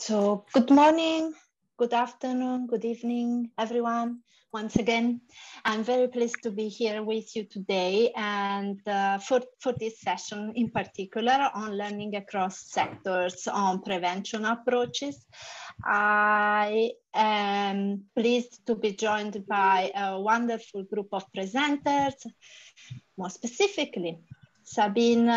So, good morning, good afternoon, good evening, everyone. Once again, I'm very pleased to be here with you today and uh, for, for this session in particular on learning across sectors on prevention approaches. I am pleased to be joined by a wonderful group of presenters, more specifically, Sabine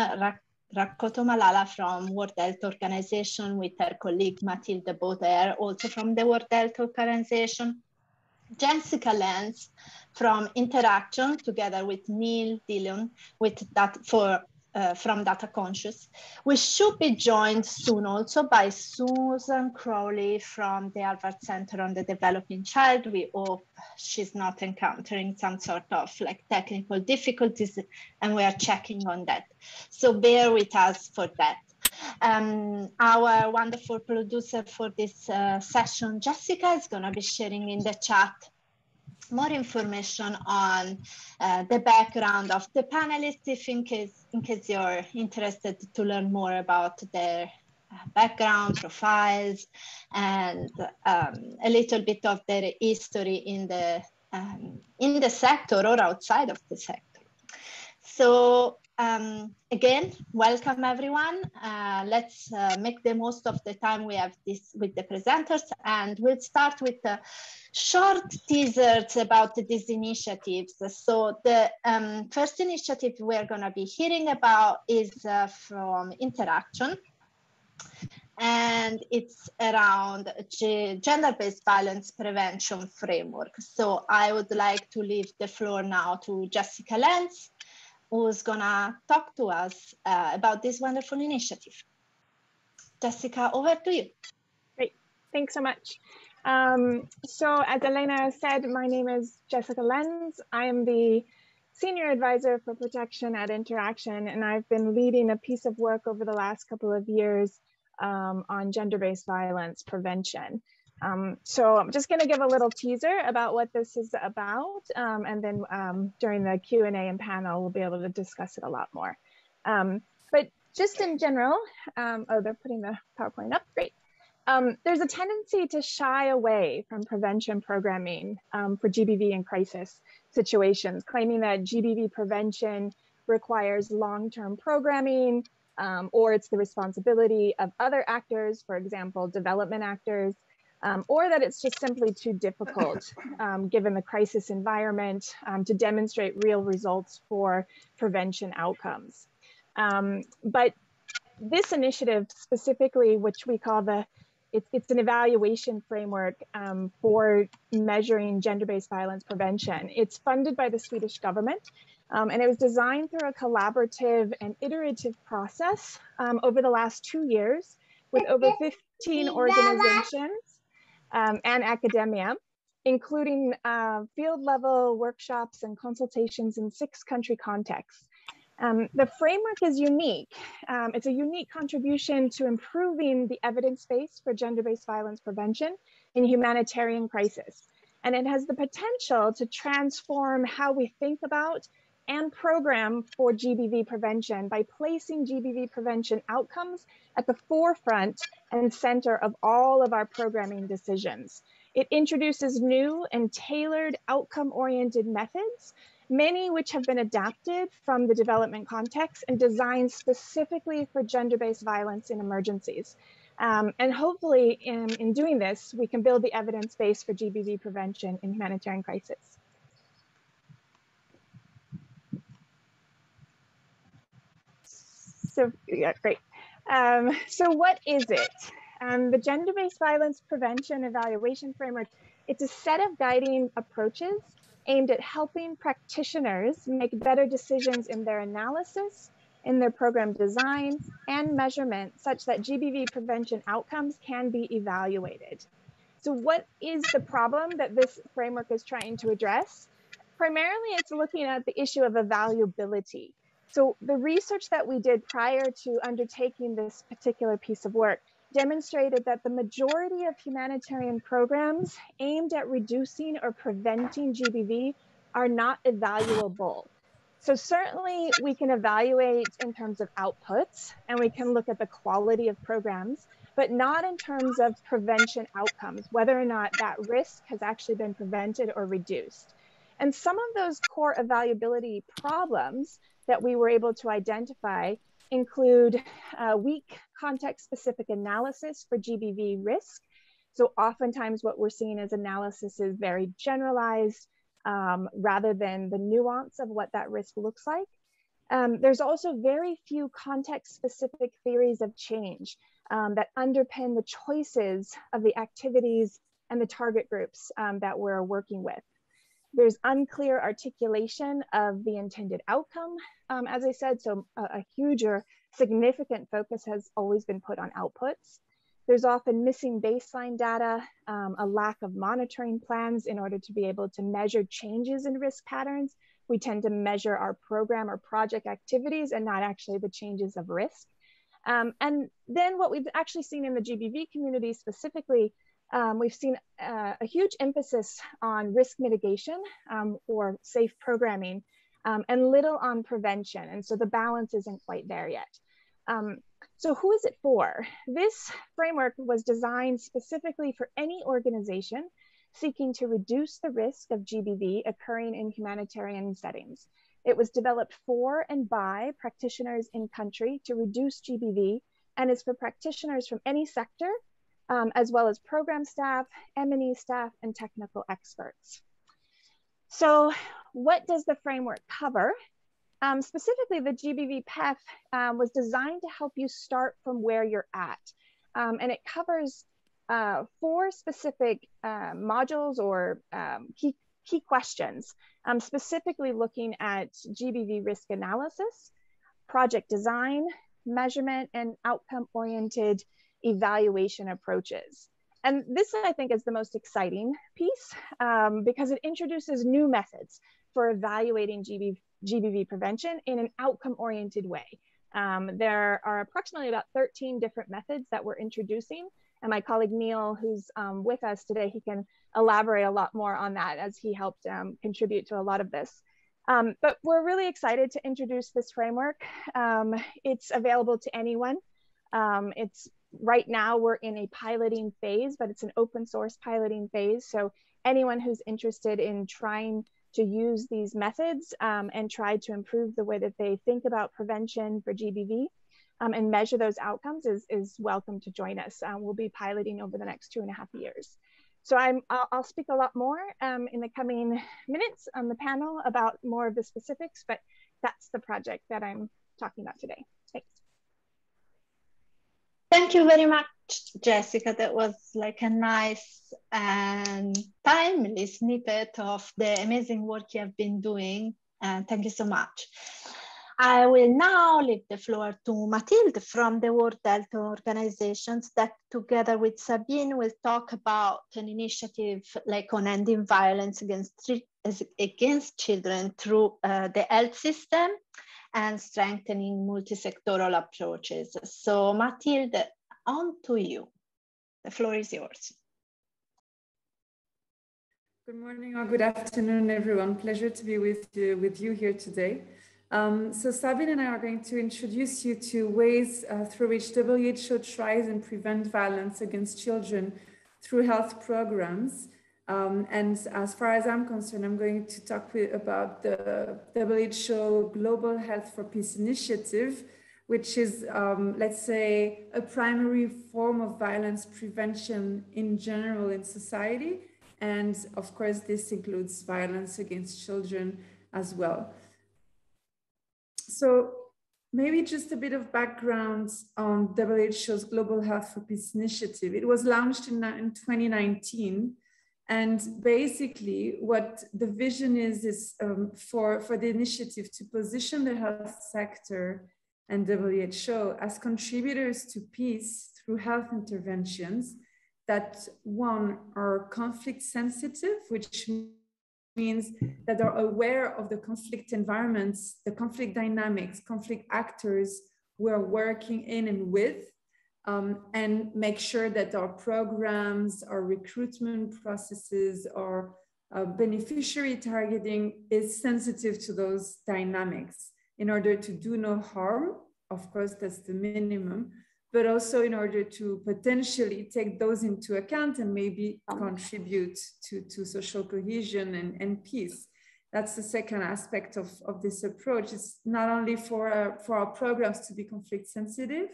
Rakotomalala from World Health Organization with her colleague Mathilde Bauder, also from the World Health Organization. Jessica Lenz from Interaction, together with Neil Dillon with that for uh, from Data Conscious. We should be joined soon also by Susan Crowley from the Harvard Center on the Developing Child. We hope she's not encountering some sort of like technical difficulties and we are checking on that. So bear with us for that. Um, our wonderful producer for this uh, session, Jessica, is going to be sharing in the chat more information on uh, the background of the panelists if in case, in case you're interested to learn more about their uh, background profiles and um, a little bit of their history in the um, in the sector or outside of the sector. So um, again, welcome everyone. Uh, let's uh, make the most of the time we have this with the presenters and we'll start with short teasers about these initiatives. So the um, first initiative we're gonna be hearing about is uh, from Interaction and it's around gender-based violence prevention framework. So I would like to leave the floor now to Jessica Lenz who's gonna talk to us uh, about this wonderful initiative. Jessica, over to you. Great, thanks so much. Um, so as Elena said, my name is Jessica Lenz. I am the Senior Advisor for Protection at Interaction, and I've been leading a piece of work over the last couple of years um, on gender-based violence prevention. Um, so I'm just going to give a little teaser about what this is about, um, and then um, during the Q&A and panel, we'll be able to discuss it a lot more. Um, but just in general, um, oh, they're putting the PowerPoint up, great. Um, there's a tendency to shy away from prevention programming for GBV and crisis situations, claiming that GBV prevention requires long-term programming, or it's the responsibility of other actors, for example, development actors, um, or that it's just simply too difficult um, given the crisis environment um, to demonstrate real results for prevention outcomes. Um, but this initiative specifically, which we call the it's, it's an evaluation framework um, for measuring gender-based violence prevention. It's funded by the Swedish government, um, and it was designed through a collaborative and iterative process over the last two years with over 15 organizations um, and academia, including uh, field level workshops and consultations in six country contexts. Um, the framework is unique. Um, it's a unique contribution to improving the evidence base for gender-based violence prevention in humanitarian crisis. And it has the potential to transform how we think about and program for GBV prevention by placing GBV prevention outcomes at the forefront and center of all of our programming decisions. It introduces new and tailored outcome-oriented methods, many which have been adapted from the development context and designed specifically for gender-based violence in emergencies. Um, and hopefully in, in doing this, we can build the evidence base for GBV prevention in humanitarian crisis. So yeah, great. Um, so what is it? Um, the gender-based violence prevention evaluation framework, it's a set of guiding approaches aimed at helping practitioners make better decisions in their analysis, in their program design and measurement such that GBV prevention outcomes can be evaluated. So what is the problem that this framework is trying to address? Primarily, it's looking at the issue of evaluability. So the research that we did prior to undertaking this particular piece of work demonstrated that the majority of humanitarian programs aimed at reducing or preventing GBV are not evaluable. So certainly we can evaluate in terms of outputs and we can look at the quality of programs, but not in terms of prevention outcomes, whether or not that risk has actually been prevented or reduced. And some of those core evaluability problems that we were able to identify include uh, weak context specific analysis for GBV risk. So oftentimes what we're seeing as analysis is very generalized um, rather than the nuance of what that risk looks like. Um, there's also very few context specific theories of change um, that underpin the choices of the activities and the target groups um, that we're working with. There's unclear articulation of the intended outcome, um, as I said, so a, a huge or significant focus has always been put on outputs. There's often missing baseline data, um, a lack of monitoring plans in order to be able to measure changes in risk patterns. We tend to measure our program or project activities and not actually the changes of risk. Um, and then what we've actually seen in the GBV community specifically, um, we've seen uh, a huge emphasis on risk mitigation um, or safe programming um, and little on prevention. And so the balance isn't quite there yet. Um, so who is it for? This framework was designed specifically for any organization seeking to reduce the risk of GBV occurring in humanitarian settings. It was developed for and by practitioners in country to reduce GBV and is for practitioners from any sector, um, as well as program staff, M&E staff, and technical experts. So what does the framework cover? Um, specifically, the GBV PEF um, was designed to help you start from where you're at. Um, and it covers uh, four specific uh, modules or um, key, key questions, um, specifically looking at GBV risk analysis, project design, measurement, and outcome-oriented evaluation approaches. And this, I think, is the most exciting piece um, because it introduces new methods for evaluating GBV, GBV prevention in an outcome oriented way. Um, there are approximately about 13 different methods that we're introducing. And my colleague Neil, who's um, with us today, he can elaborate a lot more on that as he helped um, contribute to a lot of this. Um, but we're really excited to introduce this framework. Um, it's available to anyone. It's right now we're in a piloting phase, but it's an open source piloting phase. So anyone who's interested in trying to use these methods um, and try to improve the way that they think about prevention for GBV um, and measure those outcomes is, is welcome to join us. Um, we'll be piloting over the next two and a half years. So I'm, I'll, I'll speak a lot more um, in the coming minutes on the panel about more of the specifics, but that's the project that I'm talking about today. Thank you very much, Jessica. That was like a nice and timely snippet of the amazing work you have been doing. And thank you so much. I will now leave the floor to Mathilde from the World Health Organizations that together with Sabine will talk about an initiative like on ending violence against, against children through uh, the health system and strengthening multi-sectoral approaches. So Mathilde, on to you. The floor is yours. Good morning or good afternoon, everyone. Pleasure to be with you, with you here today. Um, so Sabine and I are going to introduce you to ways uh, through which WHO tries and prevent violence against children through health programs. Um, and as far as I'm concerned, I'm going to talk with, about the WHO Global Health for Peace Initiative, which is, um, let's say, a primary form of violence prevention in general in society. And of course, this includes violence against children as well. So maybe just a bit of background on WHO's Global Health for Peace initiative. It was launched in, in 2019 and basically, what the vision is is um, for, for the initiative to position the health sector and WHO as contributors to peace through health interventions that one are conflict sensitive, which means that they're aware of the conflict environments, the conflict dynamics, conflict actors we're working in and with, um, and make sure that our programs, our recruitment processes, our uh, beneficiary targeting is sensitive to those dynamics in order to do no harm. Of course, that's the minimum, but also in order to potentially take those into account and maybe contribute to, to social cohesion and, and peace. That's the second aspect of, of this approach. It's not only for, uh, for our programs to be conflict sensitive,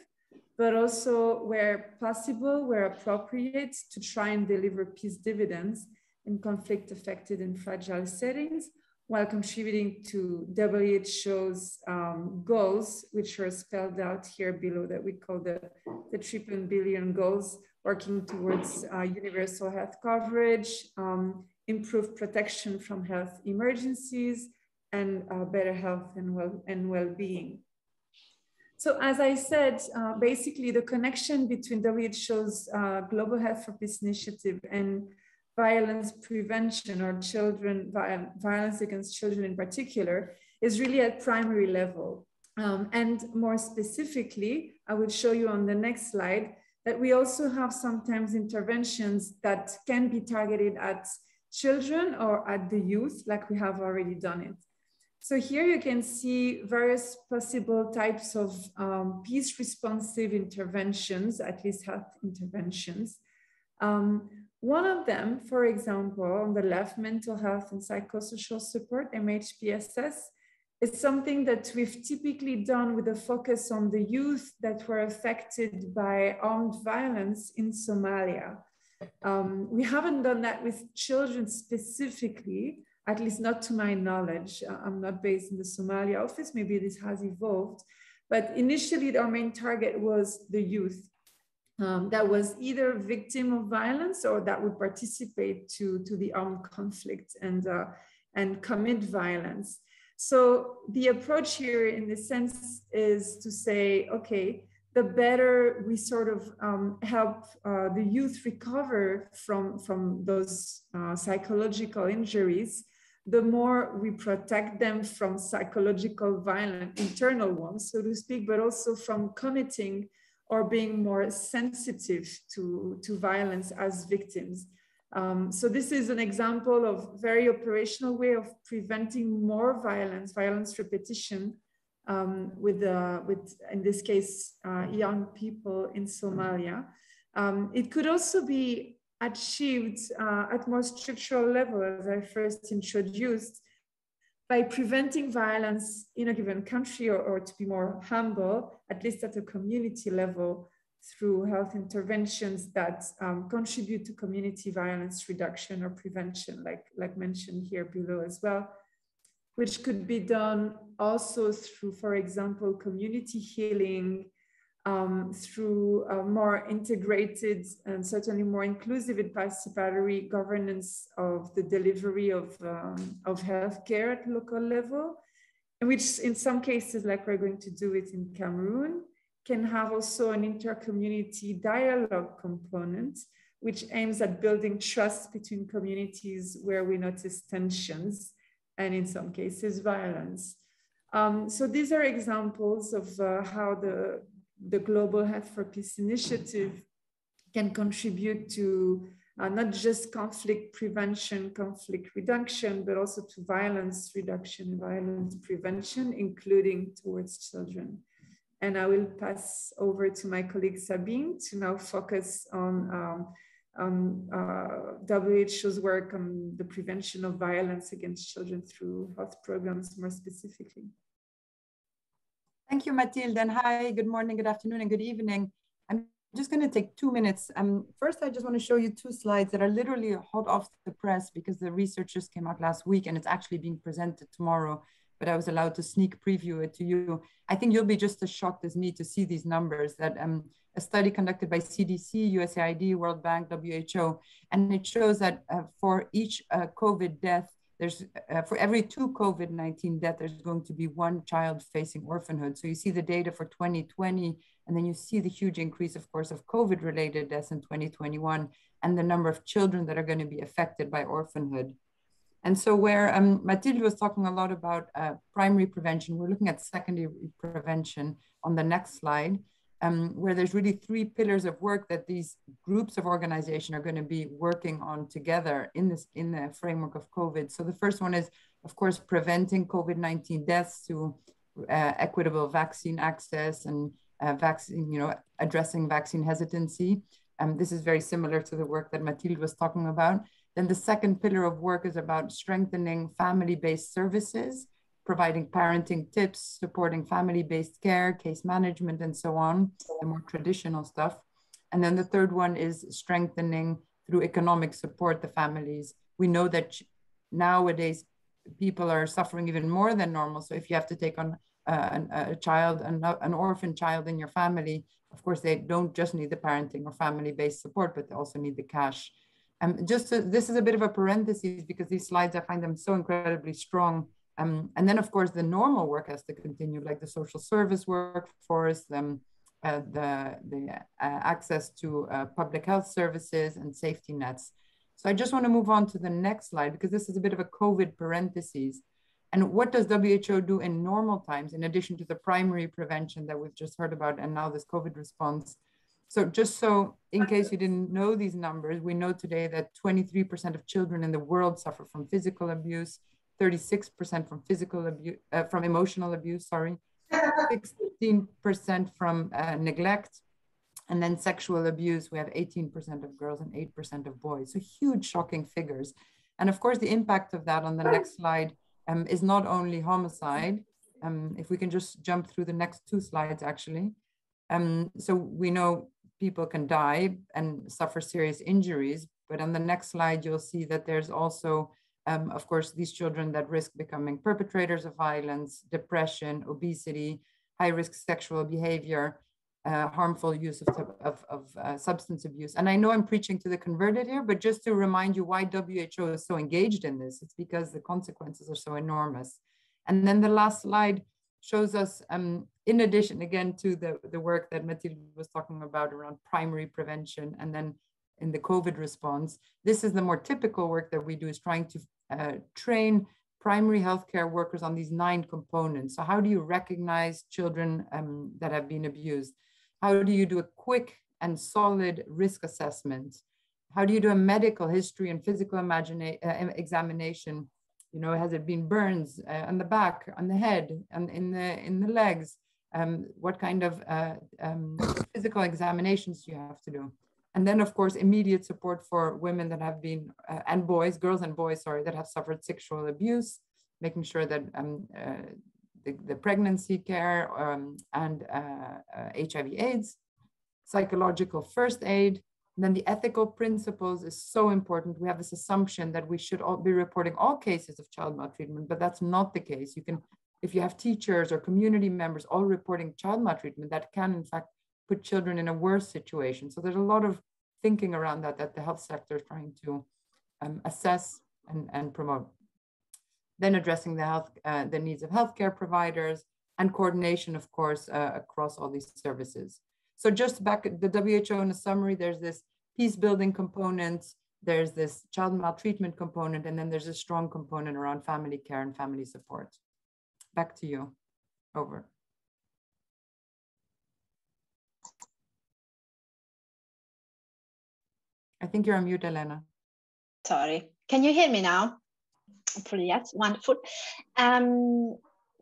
but also where possible, where appropriate, to try and deliver peace dividends in conflict affected and fragile settings, while contributing to WHO's um, goals, which are spelled out here below that we call the, the triple billion goals, working towards uh, universal health coverage, um, improved protection from health emergencies, and uh, better health and, well, and well-being. So as I said, uh, basically the connection between WHO's uh, Global Health for Peace initiative and violence prevention or children violence against children in particular is really at primary level. Um, and more specifically, I will show you on the next slide that we also have sometimes interventions that can be targeted at children or at the youth, like we have already done it. So here you can see various possible types of um, peace responsive interventions, at least health interventions. Um, one of them, for example, on the left, mental health and psychosocial support, MHPSS, is something that we've typically done with a focus on the youth that were affected by armed violence in Somalia. Um, we haven't done that with children specifically, at least not to my knowledge. I'm not based in the Somalia office, maybe this has evolved. But initially, our main target was the youth um, that was either a victim of violence or that would participate to, to the armed conflict and, uh, and commit violence. So the approach here in this sense is to say, okay, the better we sort of um, help uh, the youth recover from, from those uh, psychological injuries, the more we protect them from psychological violent internal ones, so to speak, but also from committing or being more sensitive to, to violence as victims. Um, so this is an example of very operational way of preventing more violence, violence repetition um, with, uh, with, in this case, uh, young people in Somalia. Um, it could also be achieved uh, at more structural level, as I first introduced, by preventing violence in a given country or, or to be more humble, at least at a community level, through health interventions that um, contribute to community violence reduction or prevention, like, like mentioned here below as well, which could be done also through, for example, community healing, um, through a more integrated and certainly more inclusive and participatory governance of the delivery of, um, of healthcare at local level, which in some cases, like we're going to do it in Cameroon, can have also an inter-community dialogue component, which aims at building trust between communities where we notice tensions and in some cases violence. Um, so these are examples of uh, how the, the Global Health for Peace initiative can contribute to uh, not just conflict prevention, conflict reduction, but also to violence reduction, violence prevention, including towards children. And I will pass over to my colleague Sabine to now focus on, um, on uh, WHO's work on the prevention of violence against children through health programs more specifically. Thank you, Mathilde. And hi, good morning, good afternoon, and good evening. I'm just going to take two minutes. Um, first, I just want to show you two slides that are literally hot off the press because the researchers came out last week and it's actually being presented tomorrow, but I was allowed to sneak preview it to you. I think you'll be just as shocked as me to see these numbers that um, a study conducted by CDC, USAID, World Bank, WHO, and it shows that uh, for each uh, COVID death, there's uh, for every two COVID-19 death, there's going to be one child facing orphanhood. So you see the data for 2020, and then you see the huge increase, of course, of COVID-related deaths in 2021, and the number of children that are going to be affected by orphanhood. And so where um, Mathilde was talking a lot about uh, primary prevention, we're looking at secondary prevention on the next slide um, where there's really three pillars of work that these groups of organization are going to be working on together in this in the framework of COVID. So the first one is, of course, preventing COVID-19 deaths through uh, equitable vaccine access and uh, vaccine, you know, addressing vaccine hesitancy. Um, this is very similar to the work that Mathilde was talking about. Then the second pillar of work is about strengthening family-based services, providing parenting tips, supporting family-based care, case management, and so on, the more traditional stuff. And then the third one is strengthening through economic support the families. We know that nowadays people are suffering even more than normal. So if you have to take on uh, a child, an, an orphan child in your family, of course, they don't just need the parenting or family-based support, but they also need the cash. Um, just to, this is a bit of a parenthesis because these slides, I find them so incredibly strong. Um, and then, of course, the normal work has to continue, like the social service workforce, um, uh, the, the uh, access to uh, public health services and safety nets. So I just want to move on to the next slide because this is a bit of a COVID parenthesis. And what does WHO do in normal times, in addition to the primary prevention that we've just heard about, and now this COVID response? So just so, in case you didn't know these numbers, we know today that 23% of children in the world suffer from physical abuse, 36% from physical abuse, uh, from emotional abuse, sorry, 16% from uh, neglect, and then sexual abuse, we have 18% of girls and 8% of boys. So huge, shocking figures. And of course, the impact of that on the next slide um, is not only homicide. Um, if we can just jump through the next two slides, actually. Um, so we know people can die and suffer serious injuries, but on the next slide, you'll see that there's also, um, of course, these children that risk becoming perpetrators of violence, depression, obesity, high risk sexual behavior, uh, harmful use of, of, of uh, substance abuse. And I know I'm preaching to the converted here, but just to remind you why WHO is so engaged in this, it's because the consequences are so enormous. And then the last slide shows us, um, in addition, again, to the, the work that Mathilde was talking about around primary prevention and then in the COVID response, this is the more typical work that we do is trying to uh, train primary healthcare workers on these nine components. So how do you recognize children um, that have been abused? How do you do a quick and solid risk assessment? How do you do a medical history and physical uh, examination? You know, has it been burns uh, on the back, on the head, and in the in the legs? Um, what kind of uh, um, physical examinations you have to do? And then, of course, immediate support for women that have been, uh, and boys, girls and boys, sorry, that have suffered sexual abuse, making sure that um, uh, the, the pregnancy care um, and HIV uh, uh, AIDS, psychological first aid, and then the ethical principles is so important. We have this assumption that we should all be reporting all cases of child maltreatment, but that's not the case. You can, if you have teachers or community members all reporting child maltreatment, that can in fact put children in a worse situation. So there's a lot of thinking around that that the health sector is trying to um, assess and, and promote then addressing the health, uh, the needs of healthcare providers and coordination, of course, uh, across all these services. So just back the WHO in a summary, there's this peace building component, there's this child maltreatment component, and then there's a strong component around family care and family support. Back to you. Over. I think you're on mute, Elena. Sorry. Can you hear me now? hopefully yes wonderful um,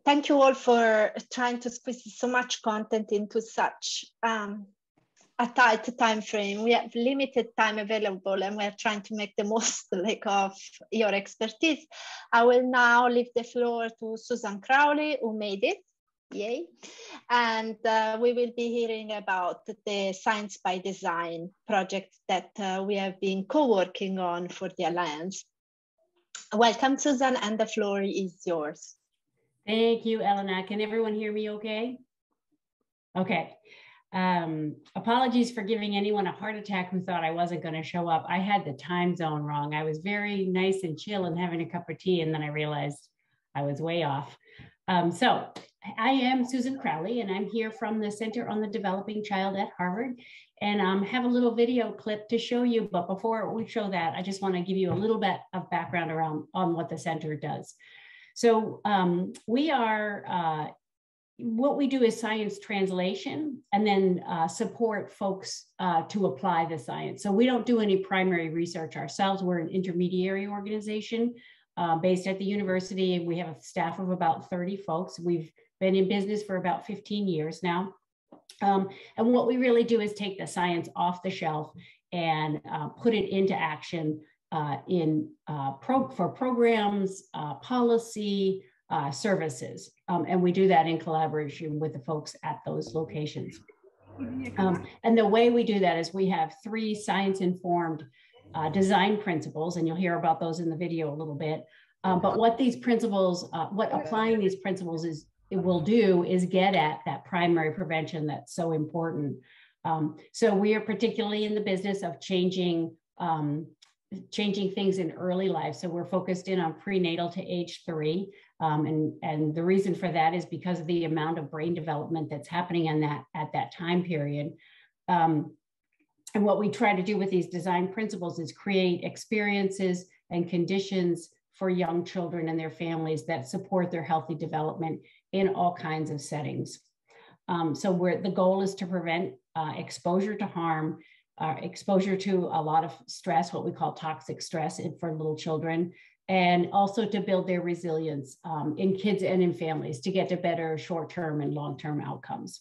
thank you all for trying to squeeze so much content into such um, a tight time frame we have limited time available and we're trying to make the most like of your expertise i will now leave the floor to susan crowley who made it yay and uh, we will be hearing about the science by design project that uh, we have been co-working on for the alliance Welcome, Susan, and the floor is yours. Thank you, Elena. Can everyone hear me okay? Okay. Um, apologies for giving anyone a heart attack who thought I wasn't going to show up. I had the time zone wrong. I was very nice and chill and having a cup of tea, and then I realized I was way off. Um, so I am Susan Crowley, and I'm here from the Center on the Developing Child at Harvard and um, have a little video clip to show you. But before we show that, I just want to give you a little bit of background around on what the center does. So um, we are, uh, what we do is science translation and then uh, support folks uh, to apply the science. So we don't do any primary research ourselves. We're an intermediary organization uh, based at the university. And we have a staff of about 30 folks. We've been in business for about 15 years now. Um, and what we really do is take the science off the shelf and uh, put it into action uh, in uh, pro for programs, policy, uh, services. Um, and we do that in collaboration with the folks at those locations. Um, and the way we do that is we have three science-informed uh, design principles, and you'll hear about those in the video a little bit. Um, but what these principles, uh, what applying these principles is, it will do is get at that primary prevention that's so important. Um, so we are particularly in the business of changing um, changing things in early life. So we're focused in on prenatal to age three. Um, and, and the reason for that is because of the amount of brain development that's happening in that at that time period. Um, and what we try to do with these design principles is create experiences and conditions for young children and their families that support their healthy development in all kinds of settings. Um, so where the goal is to prevent uh, exposure to harm, uh, exposure to a lot of stress, what we call toxic stress for little children, and also to build their resilience um, in kids and in families to get to better short-term and long-term outcomes.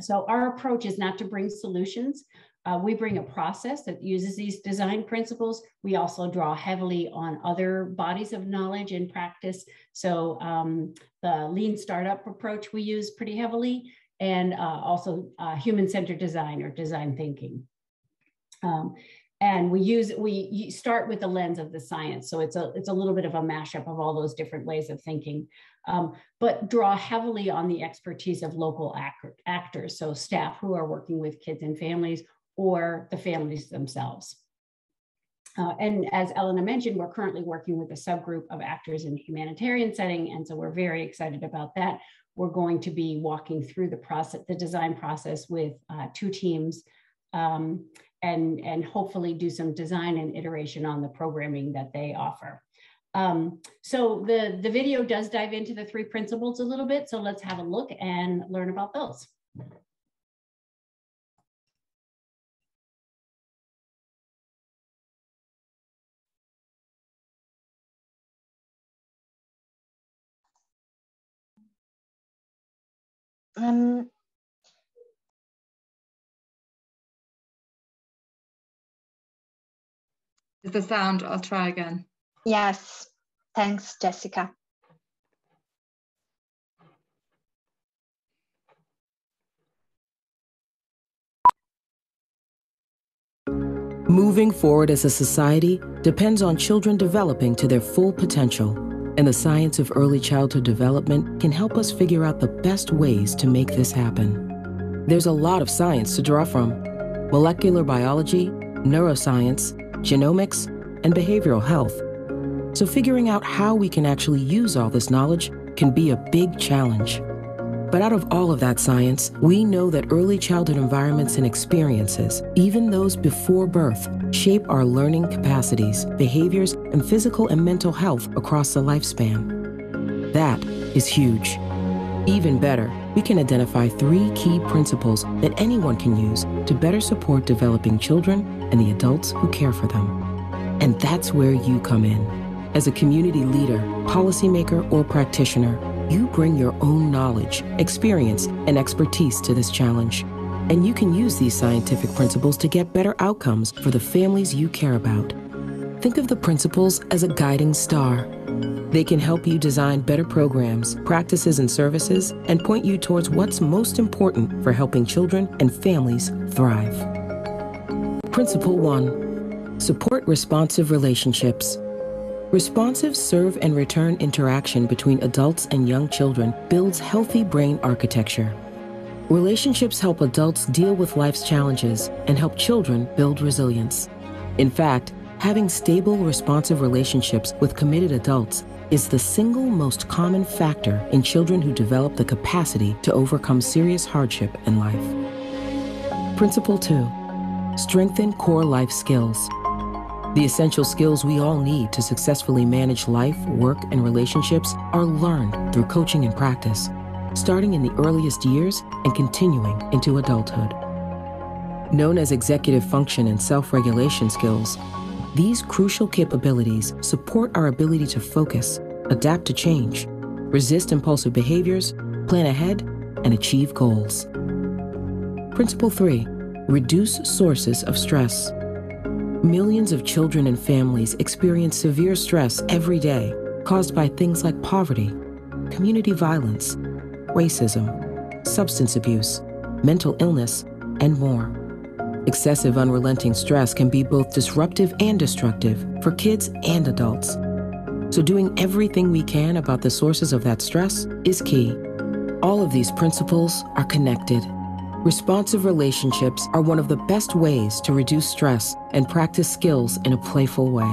So our approach is not to bring solutions. Uh, we bring a process that uses these design principles. We also draw heavily on other bodies of knowledge and practice. So um, the lean startup approach we use pretty heavily, and uh, also uh, human-centered design or design thinking. Um, and we use we start with the lens of the science so it's a it's a little bit of a mashup of all those different ways of thinking um, but draw heavily on the expertise of local act actors so staff who are working with kids and families or the families themselves uh, and as Elena mentioned, we're currently working with a subgroup of actors in the humanitarian setting. And so we're very excited about that. We're going to be walking through the process, the design process with uh, two teams um, and, and hopefully do some design and iteration on the programming that they offer. Um, so the, the video does dive into the three principles a little bit. So let's have a look and learn about those. Um, Is the sound? I'll try again. Yes, thanks, Jessica. Moving forward as a society depends on children developing to their full potential, and the science of early childhood development can help us figure out the best ways to make this happen. There's a lot of science to draw from molecular biology, neuroscience, genomics, and behavioral health. So figuring out how we can actually use all this knowledge can be a big challenge. But out of all of that science, we know that early childhood environments and experiences, even those before birth, shape our learning capacities, behaviors, and physical and mental health across the lifespan. That is huge. Even better, we can identify three key principles that anyone can use to better support developing children and the adults who care for them. And that's where you come in. As a community leader, policymaker, or practitioner, you bring your own knowledge, experience, and expertise to this challenge. And you can use these scientific principles to get better outcomes for the families you care about. Think of the principles as a guiding star. They can help you design better programs, practices, and services, and point you towards what's most important for helping children and families thrive. Principle 1 Support responsive relationships. Responsive serve and return interaction between adults and young children builds healthy brain architecture. Relationships help adults deal with life's challenges and help children build resilience. In fact, having stable, responsive relationships with committed adults is the single most common factor in children who develop the capacity to overcome serious hardship in life. Principle 2 Strengthen core life skills. The essential skills we all need to successfully manage life, work, and relationships are learned through coaching and practice, starting in the earliest years and continuing into adulthood. Known as executive function and self-regulation skills, these crucial capabilities support our ability to focus, adapt to change, resist impulsive behaviors, plan ahead, and achieve goals. Principle 3 Reduce sources of stress. Millions of children and families experience severe stress every day caused by things like poverty, community violence, racism, substance abuse, mental illness, and more. Excessive unrelenting stress can be both disruptive and destructive for kids and adults. So, doing everything we can about the sources of that stress is key. All of these principles are connected. Responsive relationships are one of the best ways to reduce stress and practice skills in a playful way.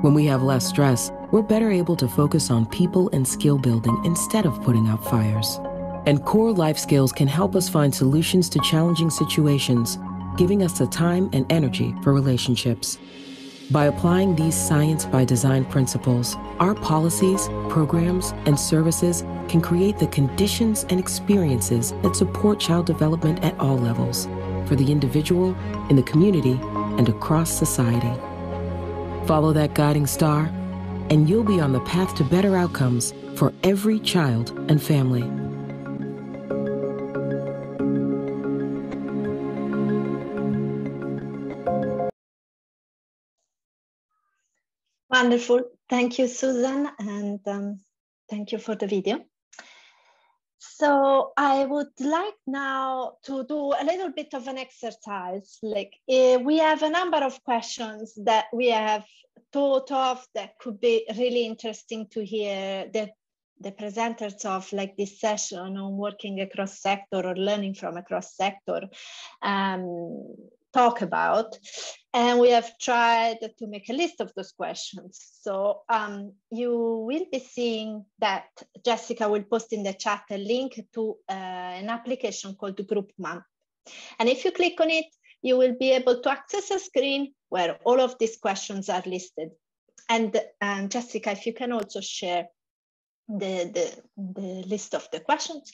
When we have less stress, we're better able to focus on people and skill building instead of putting out fires. And core life skills can help us find solutions to challenging situations, giving us the time and energy for relationships. By applying these science by design principles, our policies, programs, and services can create the conditions and experiences that support child development at all levels for the individual, in the community, and across society. Follow that guiding star, and you'll be on the path to better outcomes for every child and family. Wonderful. Thank you, Susan, and um, thank you for the video. So I would like now to do a little bit of an exercise. Like uh, we have a number of questions that we have thought of that could be really interesting to hear the, the presenters of like this session on working across sector or learning from across sector um, talk about. And we have tried to make a list of those questions. So um, you will be seeing that Jessica will post in the chat a link to uh, an application called Group Map. And if you click on it, you will be able to access a screen where all of these questions are listed. And um, Jessica, if you can also share the, the, the list of the questions.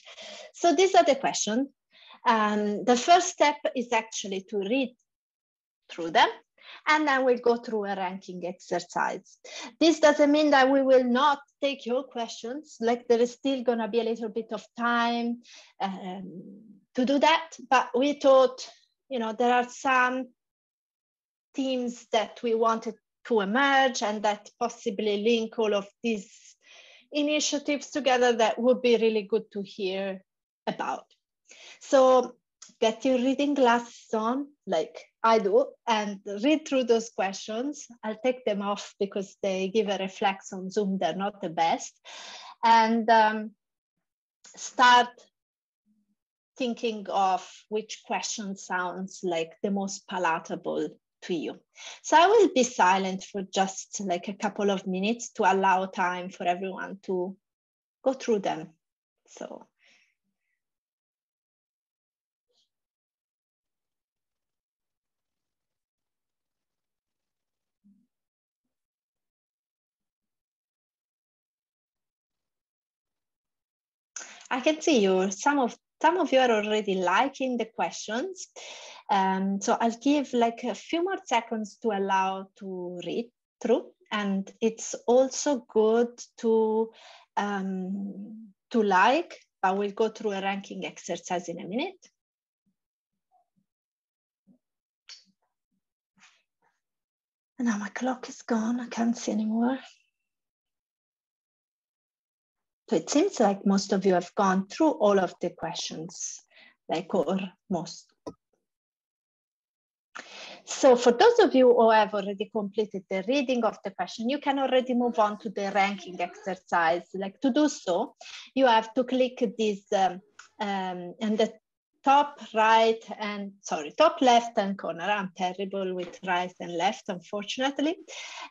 So these are the questions. Um, the first step is actually to read through them and then we'll go through a ranking exercise. This doesn't mean that we will not take your questions, like there is still gonna be a little bit of time um, to do that, but we thought, you know, there are some themes that we wanted to emerge and that possibly link all of these initiatives together that would be really good to hear about. So get your reading glasses on, like I do, and read through those questions. I'll take them off because they give a reflex on Zoom. They're not the best. And um, start thinking of which question sounds like the most palatable to you. So I will be silent for just like a couple of minutes to allow time for everyone to go through them. So I can see you. Some of some of you are already liking the questions. Um, so I'll give like a few more seconds to allow to read through. And it's also good to um, to like, but we'll go through a ranking exercise in a minute. And now my clock is gone. I can't see anymore. So it seems like most of you have gone through all of the questions, like or most. So for those of you who have already completed the reading of the question, you can already move on to the ranking exercise. Like to do so, you have to click this um, um, and the top right and sorry, top left hand corner. I'm terrible with right and left, unfortunately.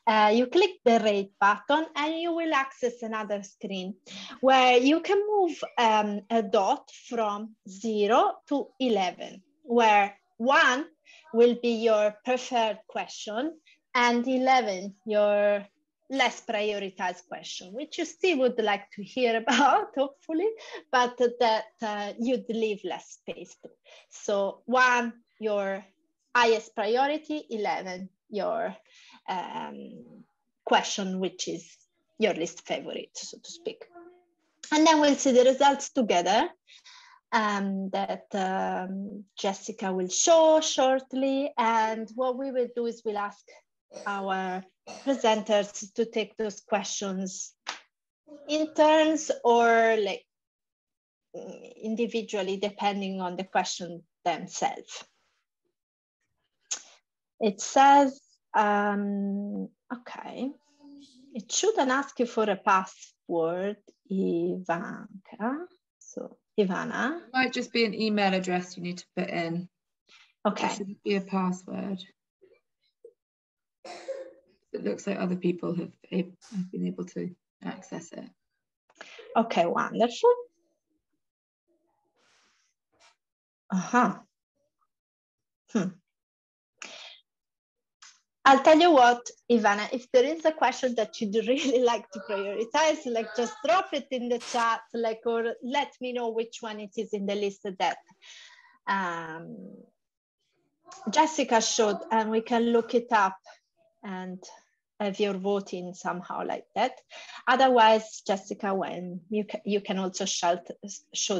Uh, you click the rate button and you will access another screen where you can move um, a dot from zero to 11, where one will be your preferred question and 11 your less prioritized question, which you still would like to hear about, hopefully, but that uh, you'd leave less space to. So one, your highest priority, 11, your um, question, which is your least favorite, so to speak. And then we'll see the results together. um, that um, Jessica will show shortly. And what we will do is we'll ask our presenters to take those questions in turns or like individually depending on the question themselves. It says, um, okay, it shouldn't ask you for a password, Ivanka. So Ivana. It might just be an email address you need to put in. Okay. It shouldn't be a password. It looks like other people have, have been able to access it. Okay, wonderful. Uh-huh. Hmm. I'll tell you what, Ivana, if there is a question that you'd really like to prioritize, like just drop it in the chat, like, or let me know which one it is in the list that um, Jessica showed, and we can look it up and have your voting somehow like that. Otherwise, Jessica, when you can, you can also show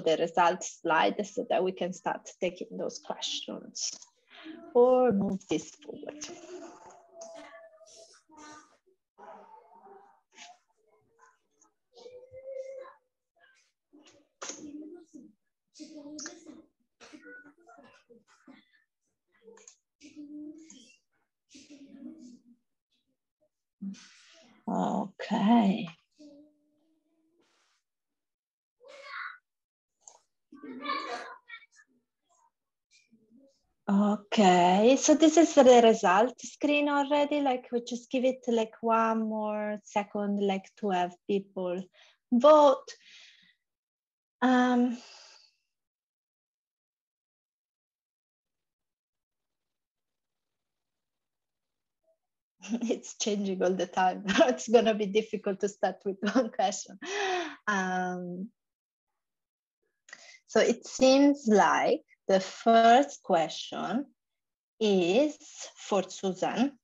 the results slide so that we can start taking those questions or move this forward. Okay. Okay, so this is the result screen already. Like we just give it like one more second, like to have people vote. Um, it's changing all the time. it's going to be difficult to start with one question. Um, so it seems like the first question is for Susan.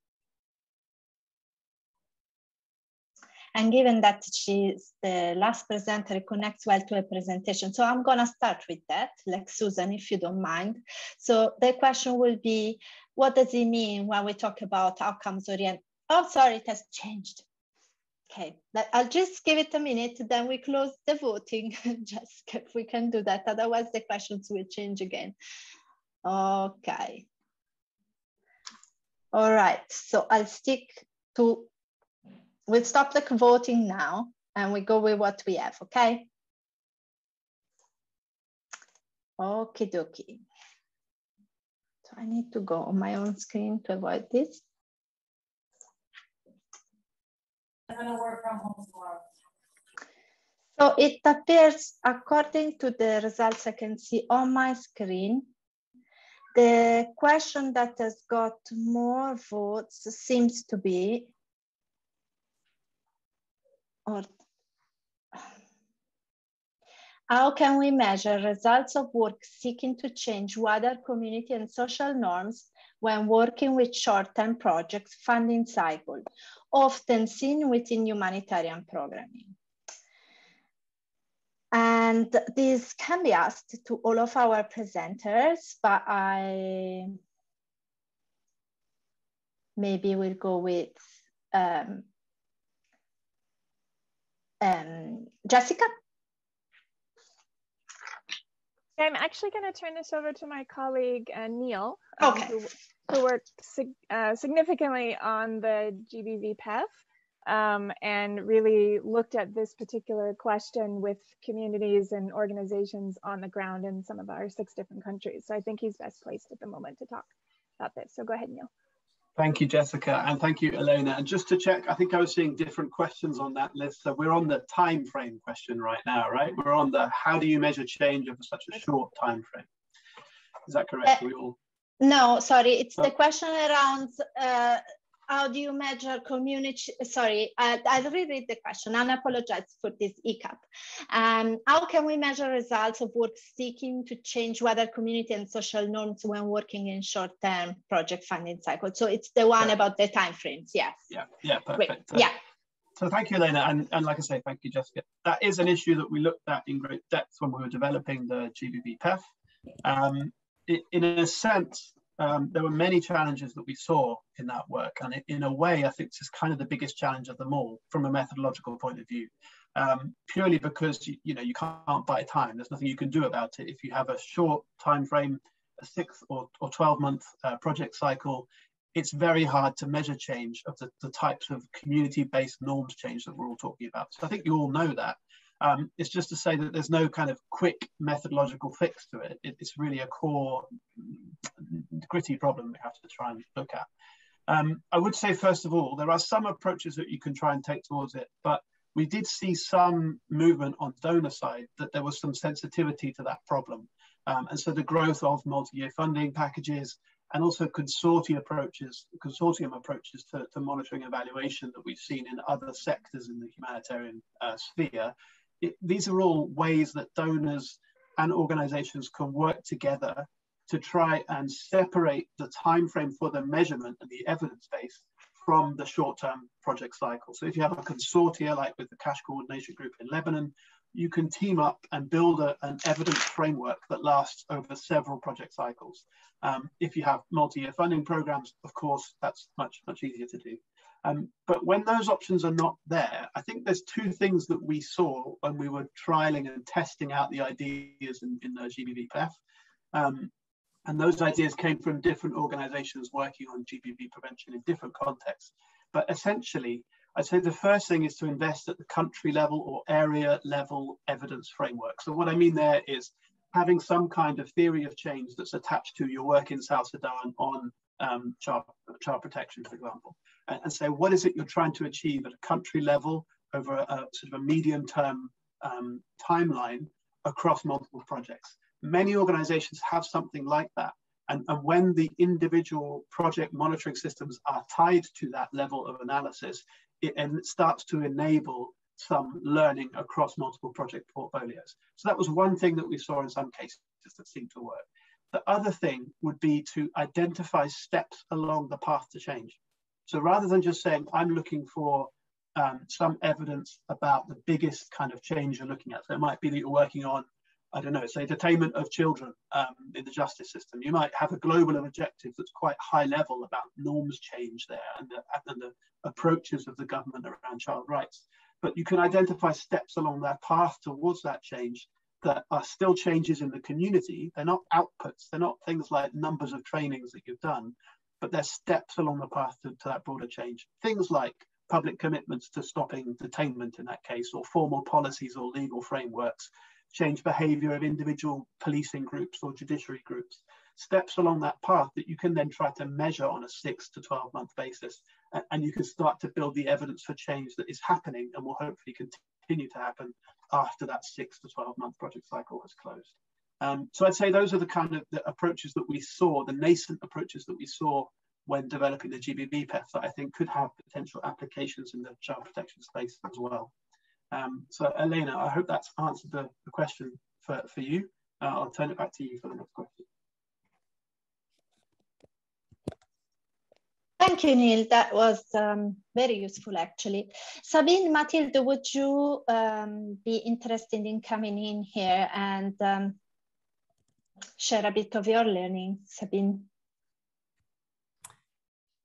And given that she's the last presenter, it connects well to a presentation. So I'm gonna start with that, like Susan, if you don't mind. So the question will be, what does it mean when we talk about outcomes oriented? Oh, sorry, it has changed. Okay, I'll just give it a minute, then we close the voting, just if we can do that. Otherwise the questions will change again. Okay. All right, so I'll stick to we'll stop the voting now and we go with what we have, okay? Okie dokie. So I need to go on my own screen to avoid this. I'm gonna work from home. So it appears, according to the results I can see on my screen, the question that has got more votes seems to be or how can we measure results of work seeking to change wider community and social norms when working with short-term projects funding cycle, often seen within humanitarian programming? And this can be asked to all of our presenters, but I maybe will go with um, um, Jessica? I'm actually going to turn this over to my colleague uh, Neil, um, okay. who, who, worked sig uh, significantly on the GBV um, and really looked at this particular question with communities and organizations on the ground in some of our six different countries. So I think he's best placed at the moment to talk about this. So go ahead, Neil. Thank you, Jessica, and thank you, Elena. And just to check, I think I was seeing different questions on that list. So we're on the time frame question right now, right? We're on the how do you measure change over such a short time frame? Is that correct? Uh, we all... No, sorry, it's oh. the question around uh, how do you measure community? Sorry, I, I'll reread the question and apologize for this hiccup. Um, how can we measure results of work seeking to change wider community and social norms when working in short-term project funding cycle? So it's the one about the timeframes, yes. Yeah, yeah, perfect. Great. Yeah. So thank you, Elena. And, and like I say, thank you, Jessica. That is an issue that we looked at in great depth when we were developing the GBV PEF. Um, in a sense, um, there were many challenges that we saw in that work. And in a way, I think this is kind of the biggest challenge of them all from a methodological point of view. Um, purely because you, you know you can't buy time. There's nothing you can do about it. If you have a short time frame, a six or, or 12 month uh, project cycle, it's very hard to measure change of the, the types of community-based norms change that we're all talking about. So I think you all know that. Um, it's just to say that there's no kind of quick methodological fix to it. it it's really a core gritty problem we have to try and look at. Um, I would say, first of all, there are some approaches that you can try and take towards it, but we did see some movement on donor side that there was some sensitivity to that problem. Um, and so the growth of multi-year funding packages and also consortium approaches, consortium approaches to, to monitoring evaluation that we've seen in other sectors in the humanitarian uh, sphere. It, these are all ways that donors and organizations can work together to try and separate the time frame for the measurement and the evidence base from the short-term project cycle. So if you have a consortia like with the cash coordination group in Lebanon, you can team up and build a, an evidence framework that lasts over several project cycles. Um, if you have multi-year funding programs, of course, that's much, much easier to do. Um, but when those options are not there, I think there's two things that we saw when we were trialing and testing out the ideas in, in the GBV Um, and those ideas came from different organizations working on GBV prevention in different contexts. But essentially, I'd say the first thing is to invest at the country level or area level evidence framework. So what I mean there is having some kind of theory of change that's attached to your work in South Sudan on um, child, child protection, for example, and, and, say what is it you're trying to achieve at a country level over a, a sort of a medium term um, timeline across multiple projects. Many organizations have something like that. And, and when the individual project monitoring systems are tied to that level of analysis, it, and it starts to enable some learning across multiple project portfolios. So that was one thing that we saw in some cases that seemed to work. The other thing would be to identify steps along the path to change. So rather than just saying, I'm looking for um, some evidence about the biggest kind of change you're looking at. So it might be that you're working on, I don't know, say detainment of children um, in the justice system. You might have a global objective that's quite high level about norms change there and the, and the approaches of the government around child rights but you can identify steps along that path towards that change that are still changes in the community. They're not outputs, they're not things like numbers of trainings that you've done, but they're steps along the path to, to that broader change. Things like public commitments to stopping detainment in that case, or formal policies or legal frameworks, change behavior of individual policing groups or judiciary groups, steps along that path that you can then try to measure on a six to 12 month basis and you can start to build the evidence for change that is happening and will hopefully continue to happen after that six to 12 month project cycle has closed. Um, so I'd say those are the kind of the approaches that we saw, the nascent approaches that we saw when developing the GBV PEF that I think could have potential applications in the child protection space as well. Um, so Elena, I hope that's answered the, the question for, for you. Uh, I'll turn it back to you for the next question. Thank you, Neil. That was um, very useful, actually. Sabine, Matilde, would you um, be interested in coming in here and um, share a bit of your learning, Sabine?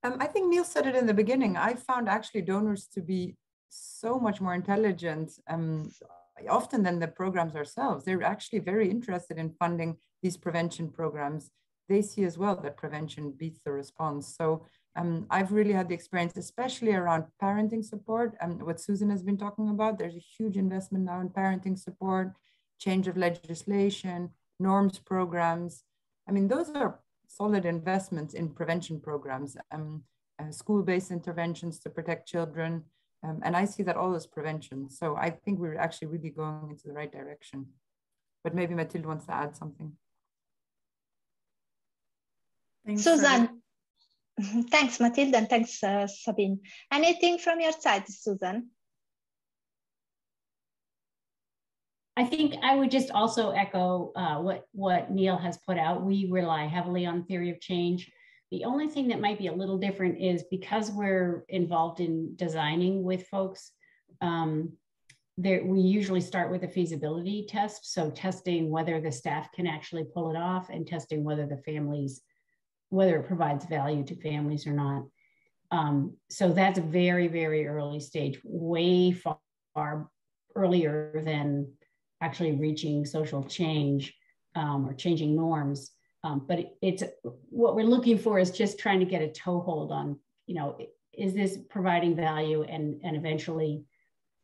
Um, I think Neil said it in the beginning. I found actually donors to be so much more intelligent um, often than the programs ourselves. They're actually very interested in funding these prevention programs. They see as well that prevention beats the response. So um, I've really had the experience, especially around parenting support and what Susan has been talking about. There's a huge investment now in parenting support, change of legislation, norms programs. I mean, those are solid investments in prevention programs, um, uh, school-based interventions to protect children. Um, and I see that all as prevention. So I think we're actually really going into the right direction. But maybe Mathilde wants to add something. Thanks, Susan, Thanks, Matilda, and thanks, uh, Sabine. Anything from your side, Susan? I think I would just also echo uh, what, what Neil has put out. We rely heavily on theory of change. The only thing that might be a little different is because we're involved in designing with folks, Um, there, we usually start with a feasibility test. So testing whether the staff can actually pull it off and testing whether the families, whether it provides value to families or not. Um, so that's a very, very early stage, way far, far earlier than actually reaching social change um, or changing norms. Um, but it, it's what we're looking for is just trying to get a toehold on, you know, is this providing value and, and eventually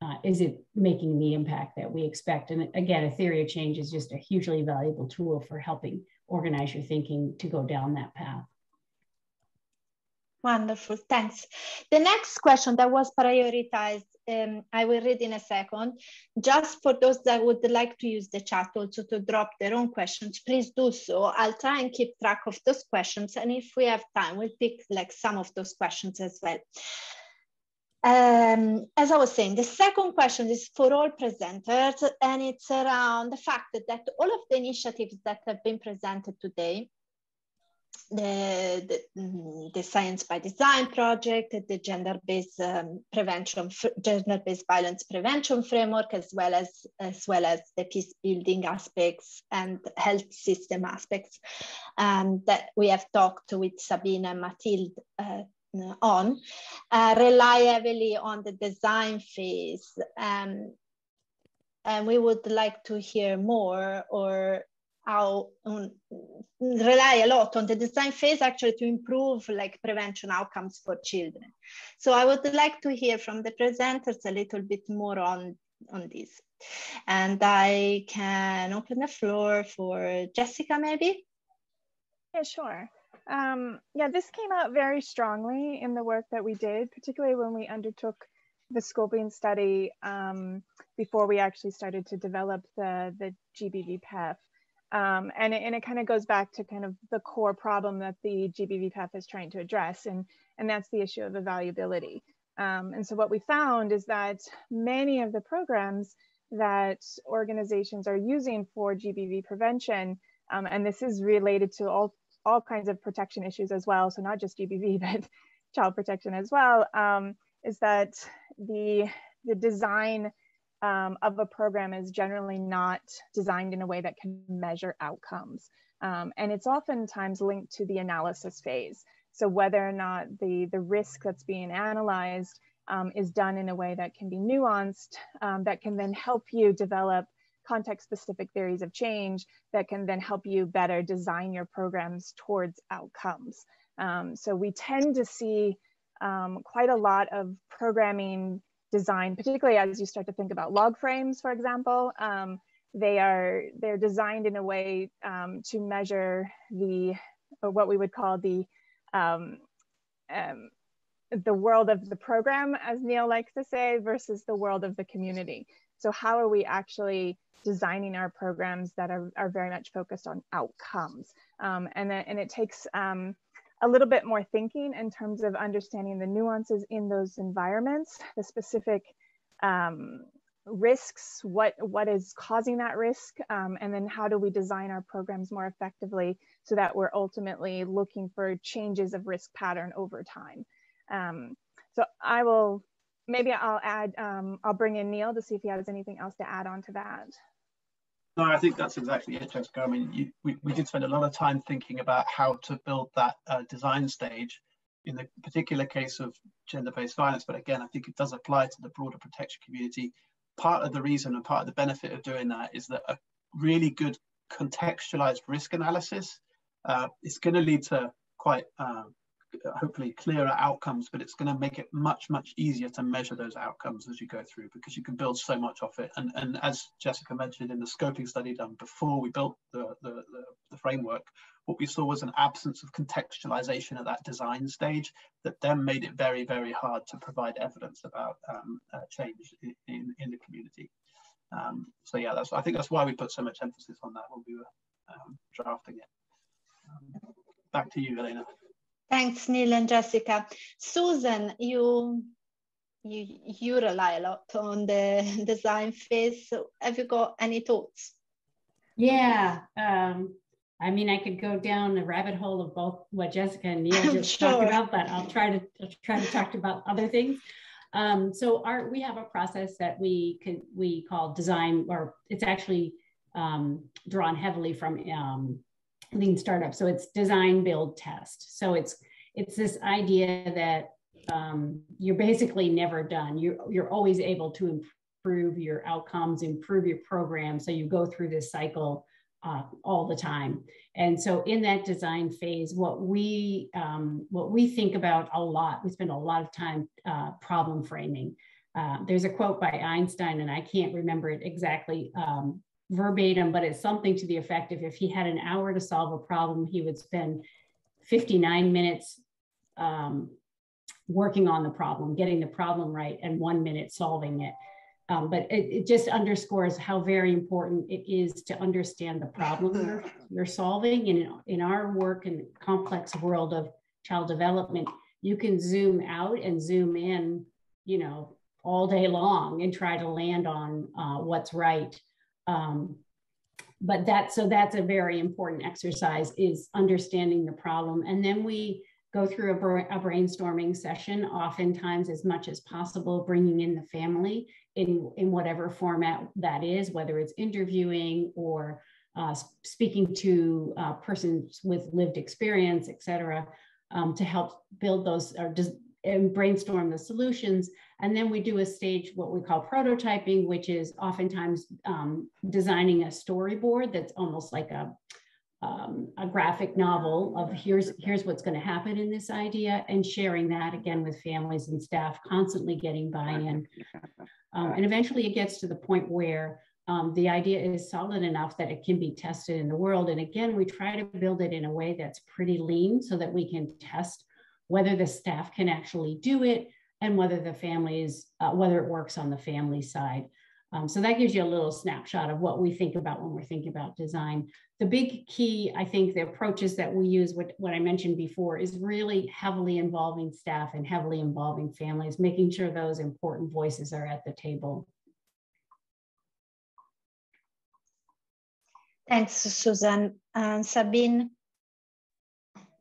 uh, is it making the impact that we expect? And again, a theory of change is just a hugely valuable tool for helping organize your thinking to go down that path. Wonderful, thanks. The next question that was prioritized, um, I will read in a second. Just for those that would like to use the chat also to drop their own questions, please do so. I'll try and keep track of those questions. And if we have time, we'll pick like some of those questions as well. Um, as I was saying, the second question is for all presenters, and it's around the fact that all of the initiatives that have been presented today, the, the, mm, the Science by Design project, the gender-based um, prevention, gender-based violence prevention framework, as well as as well as the peace building aspects and health system aspects um, that we have talked with Sabine and Mathilde uh, on uh, rely heavily on the design phase. Um, and we would like to hear more or how um, rely a lot on the design phase actually to improve like prevention outcomes for children. So I would like to hear from the presenters a little bit more on, on this. And I can open the floor for Jessica maybe. Yeah, sure. Um, yeah, this came out very strongly in the work that we did, particularly when we undertook the scoping study um, before we actually started to develop the, the GBV PEF. Um, and it, and it kind of goes back to kind of the core problem that the GBV PEF is trying to address, and, and that's the issue of evaluability. Um, and so what we found is that many of the programs that organizations are using for GBV prevention, um, and this is related to all all kinds of protection issues as well. So not just GBV, but child protection as well, um, is that the, the design um, of a program is generally not designed in a way that can measure outcomes. Um, and it's oftentimes linked to the analysis phase. So whether or not the, the risk that's being analyzed um, is done in a way that can be nuanced, um, that can then help you develop context specific theories of change that can then help you better design your programs towards outcomes. Um, so we tend to see um, quite a lot of programming design, particularly as you start to think about log frames, for example. Um, they are they're designed in a way um, to measure the what we would call the um, um, the world of the program, as Neil likes to say, versus the world of the community. So how are we actually designing our programs that are, are very much focused on outcomes. Um, and, and it takes um, a little bit more thinking in terms of understanding the nuances in those environments, the specific um, risks, what, what is causing that risk, um, and then how do we design our programs more effectively so that we're ultimately looking for changes of risk pattern over time. Um, so I will maybe I'll add, um, I'll bring in Neil to see if he has anything else to add on to that. No, I think that's exactly it, Jessica. I mean, you, we, we did spend a lot of time thinking about how to build that uh, design stage in the particular case of gender-based violence. But again, I think it does apply to the broader protection community. Part of the reason and part of the benefit of doing that is that a really good contextualized risk analysis uh, is going to lead to quite uh, hopefully clearer outcomes, but it's going to make it much, much easier to measure those outcomes as you go through because you can build so much off it. And, and as Jessica mentioned in the scoping study done before we built the, the, the, the framework, what we saw was an absence of contextualization at that design stage that then made it very, very hard to provide evidence about um, uh, change in, in, in, the community. Um, so yeah, that's I think that's why we put so much emphasis on that when we were um, drafting it. Um, back to you, Elena. Thanks, Neil and Jessica. Susan, you you you rely a lot on the design phase. So have you got any thoughts? Yeah. Um, I mean, I could go down the rabbit hole of both what Jessica and Neil just sure. talked about, but I'll try to I'll try to talk about other things. Um, so our, we have a process that we can, we call design, or it's actually um, drawn heavily from um, lean startup. So it's design, build, test. So it's, it's this idea that um, you're basically never done. You're, you're always able to improve your outcomes, improve your program. So you go through this cycle uh, all the time. And so in that design phase, what we um, what we think about a lot, we spend a lot of time uh, problem framing. Uh, there's a quote by Einstein, and I can't remember it exactly um, verbatim, but it's something to the effect of if he had an hour to solve a problem, he would spend 59 minutes um, working on the problem, getting the problem right, and one minute solving it. Um, but it, it, just underscores how very important it is to understand the problem you're, you're solving. And in, in our work in the complex world of child development, you can zoom out and zoom in, you know, all day long and try to land on uh, what's right. Um, but that so that's a very important exercise is understanding the problem, and then we go through a, a brainstorming session, oftentimes as much as possible, bringing in the family in, in whatever format that is, whether it's interviewing or uh, speaking to uh, persons with lived experience, et cetera, um, to help build those or and brainstorm the solutions. And then we do a stage, what we call prototyping, which is oftentimes um, designing a storyboard that's almost like a, um, a graphic novel of here's here's what's going to happen in this idea and sharing that again with families and staff constantly getting buy-in um, and eventually it gets to the point where um, the idea is solid enough that it can be tested in the world and again we try to build it in a way that's pretty lean so that we can test whether the staff can actually do it and whether the families uh, whether it works on the family side um, so that gives you a little snapshot of what we think about when we're thinking about design. The big key, I think, the approaches that we use, what, what I mentioned before, is really heavily involving staff and heavily involving families, making sure those important voices are at the table. Thanks, Susan. And Sabine,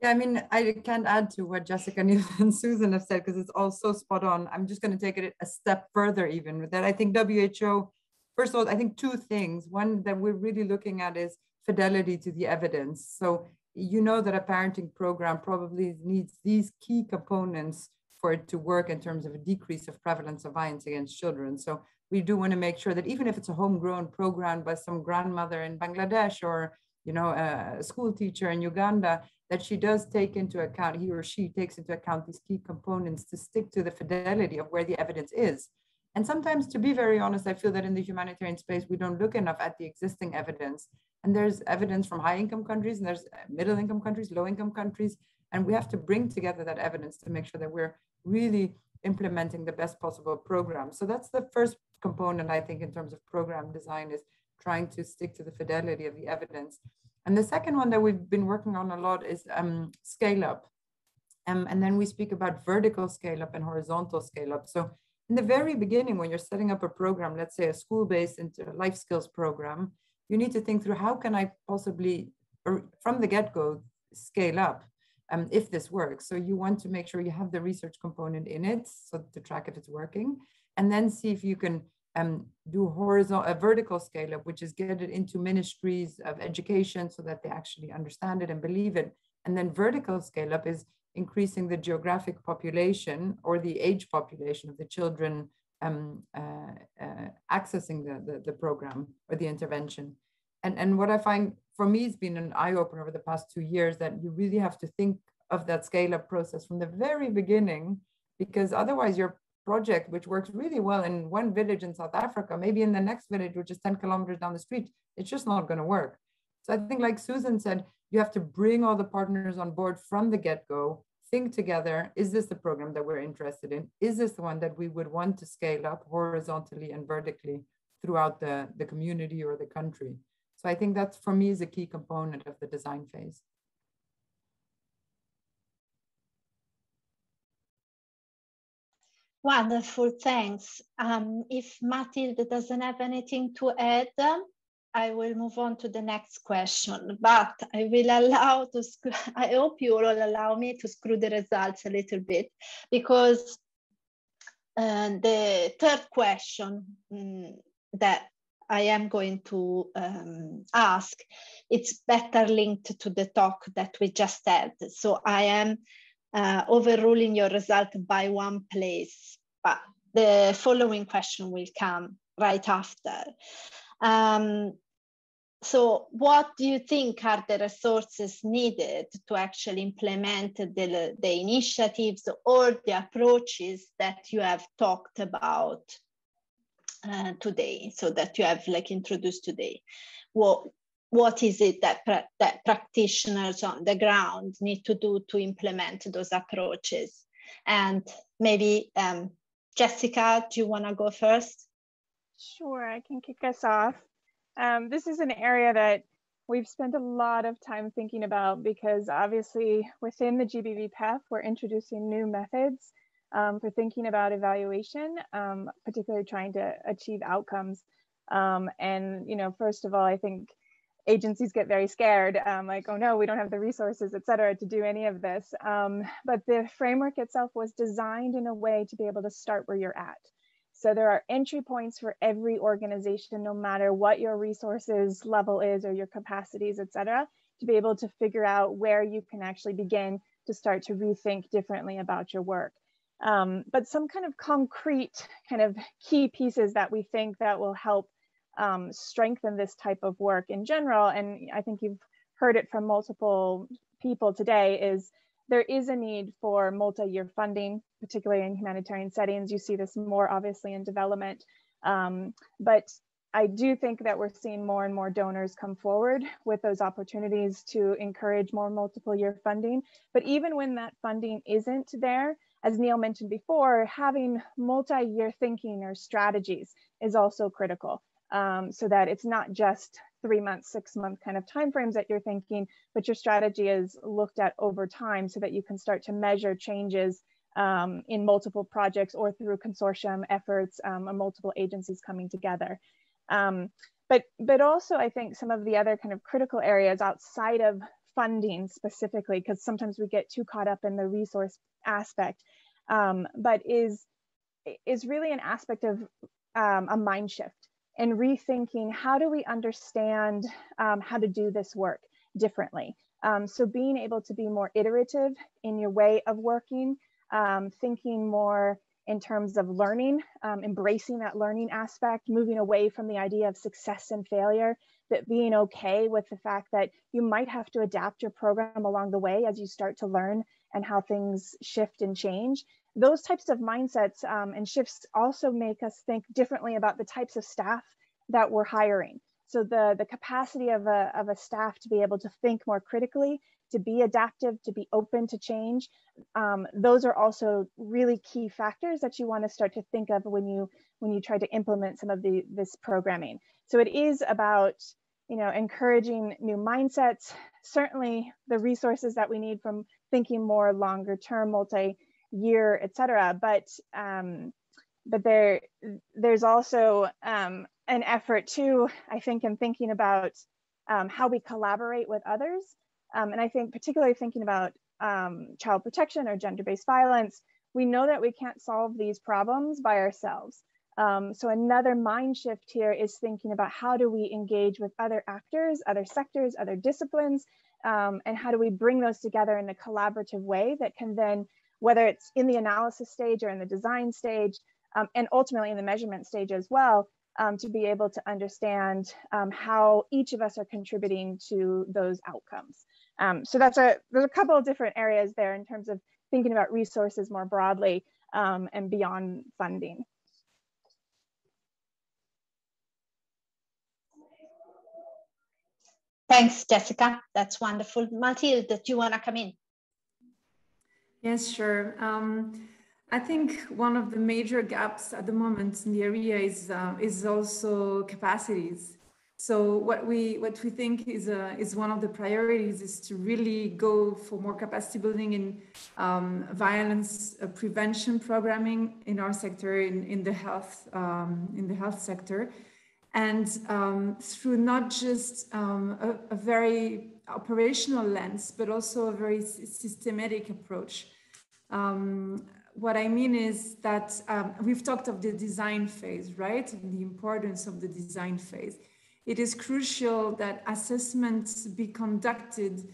yeah, I mean, I can't add to what Jessica and Susan have said because it's all so spot on. I'm just going to take it a step further, even with that. I think WHO, first of all, I think two things. One that we're really looking at is fidelity to the evidence. So, you know, that a parenting program probably needs these key components for it to work in terms of a decrease of prevalence of violence against children. So, we do want to make sure that even if it's a homegrown program by some grandmother in Bangladesh or you know, a school teacher in Uganda, that she does take into account, he or she takes into account these key components to stick to the fidelity of where the evidence is. And sometimes, to be very honest, I feel that in the humanitarian space, we don't look enough at the existing evidence. And there's evidence from high income countries, and there's uh, middle income countries, low income countries. And we have to bring together that evidence to make sure that we're really implementing the best possible program. So that's the first component, I think, in terms of program design is trying to stick to the fidelity of the evidence. And the second one that we've been working on a lot is um, scale up. Um, and then we speak about vertical scale up and horizontal scale up. So in the very beginning, when you're setting up a program, let's say a school-based into life skills program, you need to think through how can I possibly, from the get-go, scale up um, if this works. So you want to make sure you have the research component in it, so to track if it's working, and then see if you can um, do horizontal, a vertical scale up, which is get it into ministries of education so that they actually understand it and believe it. And then vertical scale up is increasing the geographic population or the age population of the children um, uh, uh, accessing the, the, the, program or the intervention. And, and what I find for me has been an eye opener over the past two years that you really have to think of that scale up process from the very beginning, because otherwise you're project, which works really well in one village in South Africa, maybe in the next village, which is 10 kilometers down the street, it's just not going to work. So I think, like Susan said, you have to bring all the partners on board from the get go, think together is this the program that we're interested in? Is this the one that we would want to scale up horizontally and vertically throughout the, the community or the country? So I think that's for me is a key component of the design phase. Wonderful, thanks. Um, if Matilde doesn't have anything to add, I will move on to the next question, but I will allow to, I hope you will allow me to screw the results a little bit because And the third question um, that I am going to um, ask, it's better linked to the talk that we just had. So I am uh, overruling your result by one place, but the following question will come right after. Um, so what do you think are the resources needed to actually implement the, the initiatives or the approaches that you have talked about uh, today so that you have like introduced today what what is it that that practitioners on the ground need to do to implement those approaches? And maybe um, jessica do you want to go first? Sure i can kick us off. Um, this is an area that we've spent a lot of time thinking about because obviously within the GBV PEF we're introducing new methods um, for thinking about evaluation, um, particularly trying to achieve outcomes. Um, and, you know, first of all, I think agencies get very scared, um, like, oh no, we don't have the resources, et cetera, to do any of this. Um, but the framework itself was designed in a way to be able to start where you're at. So there are entry points for every organization, no matter what your resources level is or your capacities, et cetera, to be able to figure out where you can actually begin to start to rethink differently about your work um, but some kind of concrete kind of key pieces that we think that will help um, strengthen this type of work in general. And I think you've heard it from multiple people today is there is a need for multi-year funding, particularly in humanitarian settings. You see this more obviously in development. Um, but I do think that we're seeing more and more donors come forward with those opportunities to encourage more multiple year funding. But even when that funding isn't there, as Neil mentioned before, having multi-year thinking or strategies is also critical um, so that it's not just three months, six month kind of timeframes that you're thinking, but your strategy is looked at over time so that you can start to measure changes um, in multiple projects or through consortium efforts um, or multiple agencies coming together. Um, but, but also I think some of the other kind of critical areas outside of funding specifically, because sometimes we get too caught up in the resource aspect, um, but is is really an aspect of um, a mind shift and rethinking how do we understand um, how to do this work differently. Um, so being able to be more iterative in your way of working, um, thinking more in terms of learning, um, embracing that learning aspect, moving away from the idea of success and failure, but being okay with the fact that you might have to adapt your program along the way as you start to learn and how things shift and change. Those types of mindsets um, and shifts also make us think differently about the types of staff that we're hiring. So the, the capacity of a, of a staff to be able to think more critically, to be adaptive, to be open to change, um, those are also really key factors that you want to start to think of when you when you try to implement some of the this programming. So it is about you know encouraging new mindsets. Certainly, the resources that we need from thinking more longer term, multi-year, et cetera. But um, but there there's also um, an effort too, I think, in thinking about um, how we collaborate with others. Um, and I think particularly thinking about um, child protection or gender-based violence, we know that we can't solve these problems by ourselves. Um, so another mind shift here is thinking about how do we engage with other actors, other sectors, other disciplines, um, and how do we bring those together in a collaborative way that can then, whether it's in the analysis stage or in the design stage, um, and ultimately in the measurement stage as well, um, to be able to understand um, how each of us are contributing to those outcomes. Um, so that's a, there's a couple of different areas there in terms of thinking about resources more broadly um, and beyond funding. Thanks, Jessica. That's wonderful. Mathilde, do you want to come in? Yes, sure. Um, I think one of the major gaps at the moment in the area is uh, is also capacities. So what we what we think is uh, is one of the priorities is to really go for more capacity building in um, violence uh, prevention programming in our sector in, in the health um, in the health sector, and um, through not just um, a, a very operational lens but also a very systematic approach. Um, what I mean is that um, we've talked of the design phase, right? And the importance of the design phase. It is crucial that assessments be conducted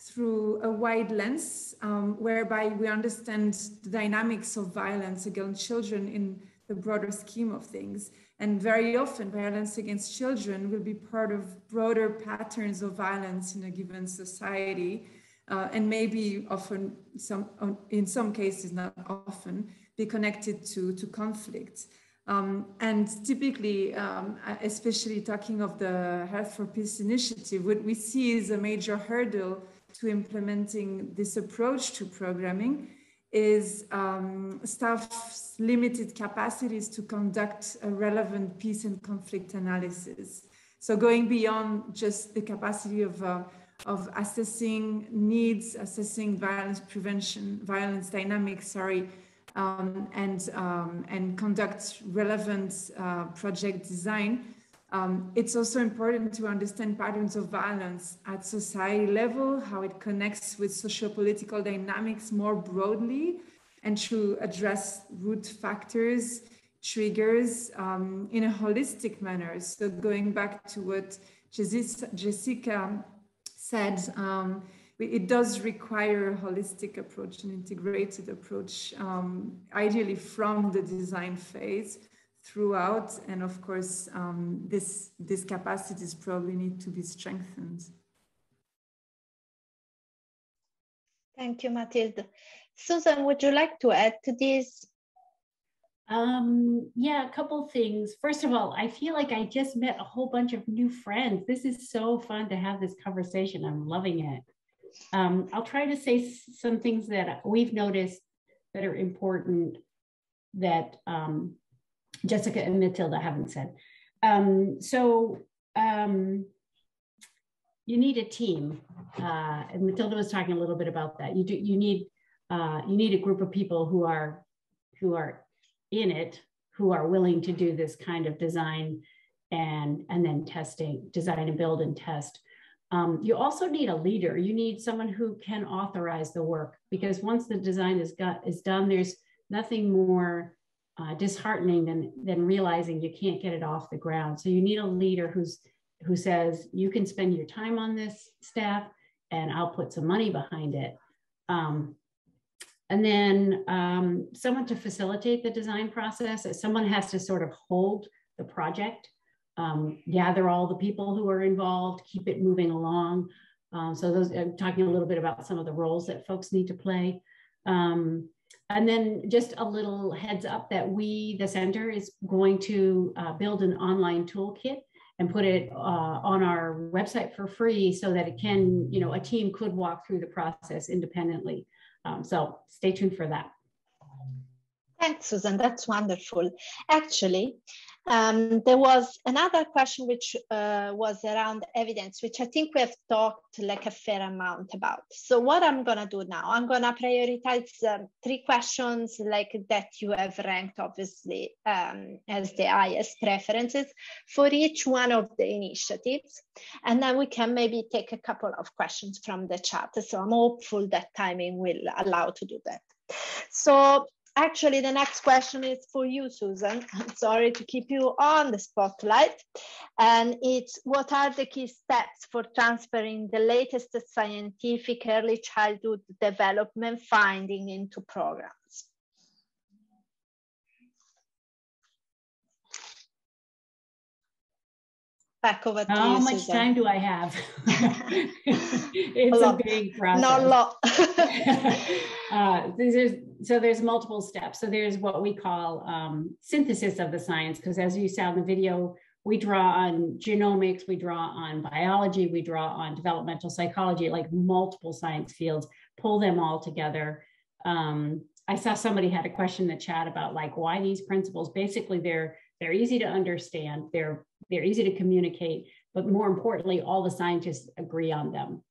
through a wide lens, um, whereby we understand the dynamics of violence against children in the broader scheme of things. And very often, violence against children will be part of broader patterns of violence in a given society uh, and maybe often some in some cases not often be connected to to conflict. Um, and typically um, especially talking of the health for peace initiative what we see is a major hurdle to implementing this approach to programming is um, staff's limited capacities to conduct a relevant peace and conflict analysis so going beyond just the capacity of uh, of assessing needs, assessing violence prevention, violence dynamics, sorry, um, and, um, and conduct relevant uh, project design. Um, it's also important to understand patterns of violence at society level, how it connects with socio-political dynamics more broadly, and to address root factors, triggers um, in a holistic manner. So going back to what Jessica said, um, it does require a holistic approach, an integrated approach, um, ideally from the design phase throughout. And of course, um, this, these capacities probably need to be strengthened. Thank you, Mathilde. Susan, would you like to add to this? Um, yeah, a couple things. First of all, I feel like I just met a whole bunch of new friends. This is so fun to have this conversation. I'm loving it. Um, I'll try to say some things that we've noticed that are important that um, Jessica and Matilda haven't said. Um, so um, you need a team, uh, and Matilda was talking a little bit about that. You do. You need uh, you need a group of people who are who are in it who are willing to do this kind of design and and then testing design and build and test um, you also need a leader you need someone who can authorize the work because once the design is got is done there's nothing more uh, disheartening than than realizing you can't get it off the ground so you need a leader who's who says you can spend your time on this staff and i'll put some money behind it um, and then um, someone to facilitate the design process. Someone has to sort of hold the project, um, gather all the people who are involved, keep it moving along. Um, so those, I'm talking a little bit about some of the roles that folks need to play. Um, and then just a little heads up that we, the center, is going to uh, build an online toolkit and put it uh, on our website for free so that it can, you know, a team could walk through the process independently. Um, so stay tuned for that. Thanks, Susan. That's wonderful. Actually, um, there was another question which uh, was around evidence, which I think we have talked like a fair amount about. So what I'm going to do now, I'm going to prioritize um, three questions like that you have ranked, obviously, um, as the highest preferences for each one of the initiatives. And then we can maybe take a couple of questions from the chat. So I'm hopeful that timing will allow to do that. So actually the next question is for you, Susan. I'm sorry to keep you on the spotlight. And it's what are the key steps for transferring the latest scientific early childhood development finding into programs? Back over to How you, much Susan. time do I have? it's a, lot. big process. Not a lot. uh, there's, so there's multiple steps. So there's what we call um, synthesis of the science, because as you saw in the video, we draw on genomics, we draw on biology, we draw on developmental psychology, like multiple science fields, pull them all together. Um, I saw somebody had a question in the chat about like why these principles. Basically, they're they're easy to understand, they're they're easy to communicate, but more importantly, all the scientists agree on them.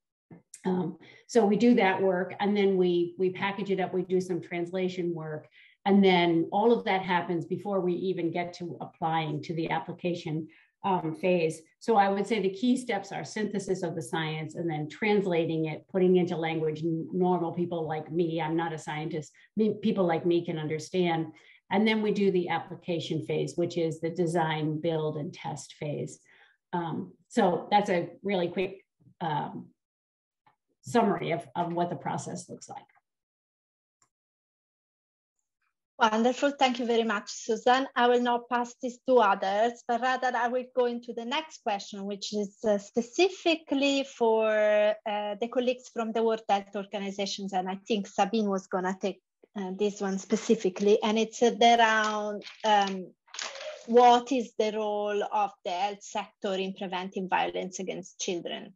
Um, so we do that work and then we, we package it up, we do some translation work. And then all of that happens before we even get to applying to the application. um, phase. So I would say the key steps are synthesis of the science and then translating it, putting into language normal people like me. I'm not a scientist. Me, people like me can understand. And then we do the application phase, which is the design, build, and test phase. Um, so that's a really quick um, summary of, of what the process looks like. Wonderful. Thank you very much, Susan. I will not pass this to others, but rather I will go into the next question, which is uh, specifically for uh, the colleagues from the World Health Organizations. And I think Sabine was going to take uh, this one specifically. And it's around um, what is the role of the health sector in preventing violence against children?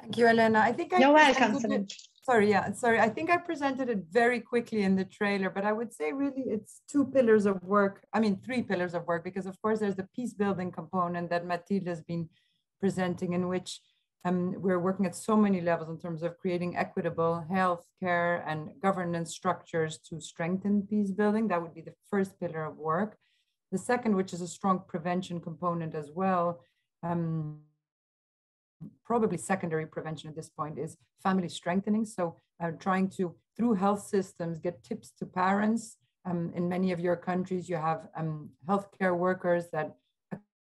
Thank you, Elena. I think I You're welcome. Sorry, yeah, sorry. I think I presented it very quickly in the trailer, but I would say really it's two pillars of work. I mean, three pillars of work, because of course there's the peace building component that Mathilde has been presenting in which um, we're working at so many levels in terms of creating equitable health care and governance structures to strengthen peace building. That would be the first pillar of work. The second, which is a strong prevention component as well, um, probably secondary prevention at this point is family strengthening. So uh, trying to, through health systems, get tips to parents. Um, in many of your countries, you have um, healthcare workers that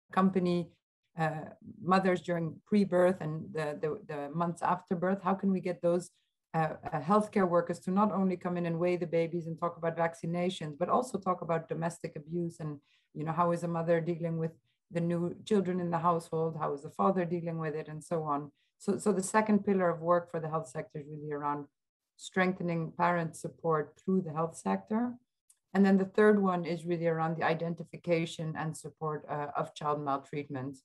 accompany uh, mothers during pre-birth and the, the, the, months after birth. How can we get those uh, uh, healthcare workers to not only come in and weigh the babies and talk about vaccinations, but also talk about domestic abuse and, you know, how is a mother dealing with the new children in the household, how is the father dealing with it, and so on. So, so the second pillar of work for the health sector is really around strengthening parent support through the health sector. And then the third one is really around the identification and support uh, of child maltreatment.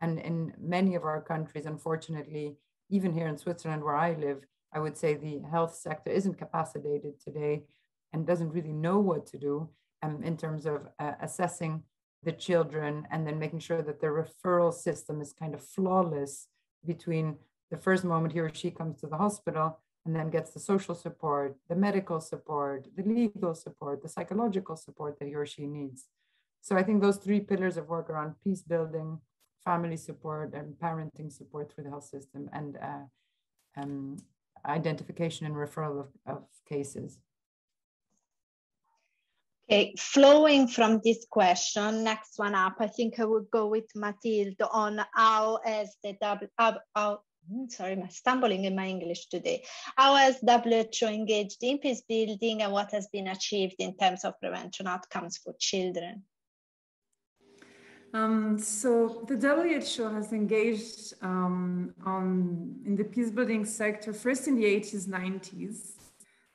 And in many of our countries, unfortunately, even here in Switzerland where I live, I would say the health sector isn't capacitated today and doesn't really know what to do um, in terms of uh, assessing the children and then making sure that the referral system is kind of flawless between the first moment he or she comes to the hospital and then gets the social support, the medical support, the legal support, the psychological support that he or she needs. So I think those three pillars of work around peace building, family support, and parenting support through the health system, and uh, um, identification and referral of, of cases. Okay, flowing from this question, next one up, I think I would go with Mathilde on how as the W, how, how, hmm, sorry, I'm stumbling in my English today. How has WHO engaged in peace building and what has been achieved in terms of prevention outcomes for children? Um, so the WHO has engaged um, on in the peace building sector first in the 80s, 90s,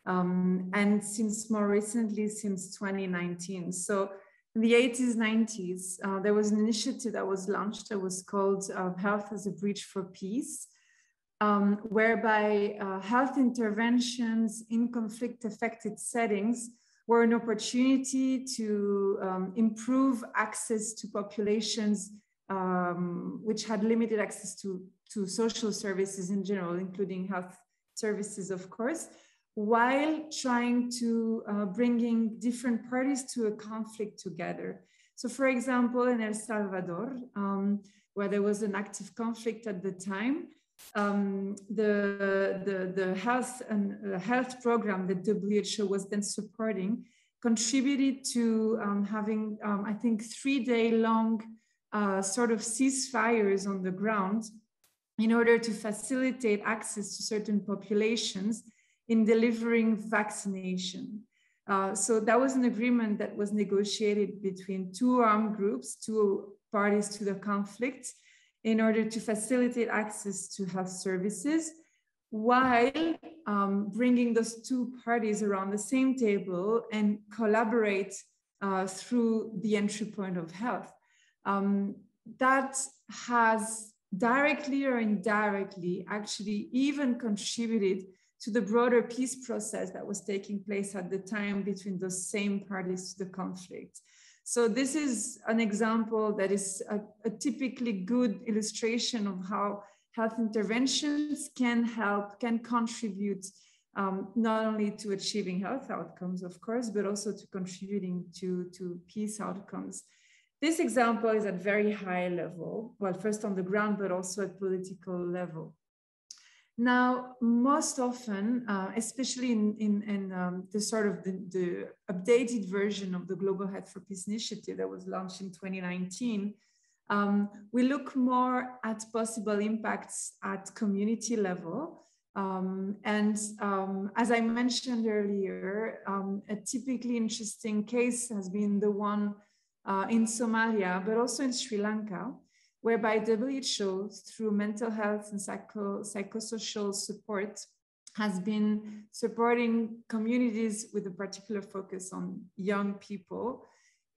um, and since more recently, since 2019. So in the 80s, 90s, uh, there was an initiative that was launched that was called uh, Health as a Bridge for Peace, um, whereby uh, health interventions in conflict affected settings were an opportunity to um, improve access to populations um, which had limited access to, to social services in general, including health services, of course, while trying to uh, bringing different parties to a conflict together. So for example, in El Salvador, um, where there was an active conflict at the time, um, the, the, the health and uh, health program that WHO was then supporting contributed to um, having, um, I think, three day long uh, sort of ceasefires on the ground in order to facilitate access to certain populations in delivering vaccination. Uh, so that was an agreement that was negotiated between two armed groups, two parties to the conflict, in order to facilitate access to health services, while um, bringing those two parties around the same table and collaborate uh, through the entry point of health. Um, that has directly or indirectly actually even contributed to the broader peace process that was taking place at the time between those same parties to the conflict. So this is an example that is a, a typically good illustration of how health interventions can help, can contribute um, not only to achieving health outcomes, of course, but also to contributing to, to peace outcomes. This example is at very high level, well, first on the ground, but also at political level. Now, most often, uh, especially in, in, in um, the sort of the, the, updated version of the Global Health for Peace Initiative that was launched in 2019, um, we look more at possible impacts at community level. Um, and um, as I mentioned earlier, um, a typically interesting case has been the one uh, in Somalia, but also in Sri Lanka, whereby WHO, through mental health and psycho, psychosocial support, has been supporting communities with a particular focus on young people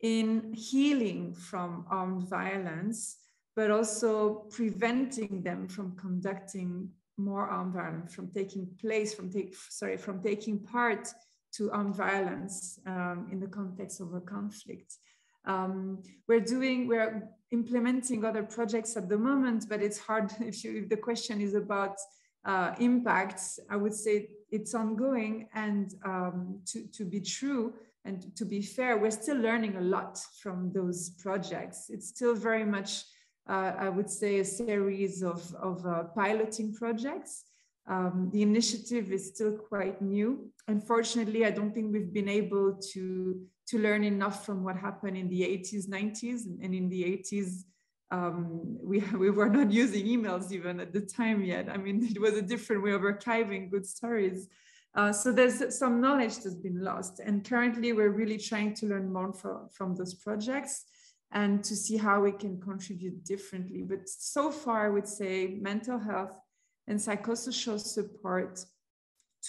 in healing from armed violence, but also preventing them from conducting more armed violence, from taking place, from take, sorry, from taking part to armed violence um, in the context of a conflict. Um, we're doing, we're implementing other projects at the moment, but it's hard if, you, if the question is about uh, impacts, I would say it's ongoing and um, to, to be true and to be fair, we're still learning a lot from those projects. It's still very much, uh, I would say, a series of, of uh, piloting projects. Um, the initiative is still quite new. Unfortunately, I don't think we've been able to to learn enough from what happened in the 80s, 90s, and in the 80s, um, we, we were not using emails even at the time yet. I mean, it was a different way of archiving good stories. Uh, so there's some knowledge that's been lost. And currently we're really trying to learn more from, from those projects and to see how we can contribute differently. But so far, I would say mental health and psychosocial support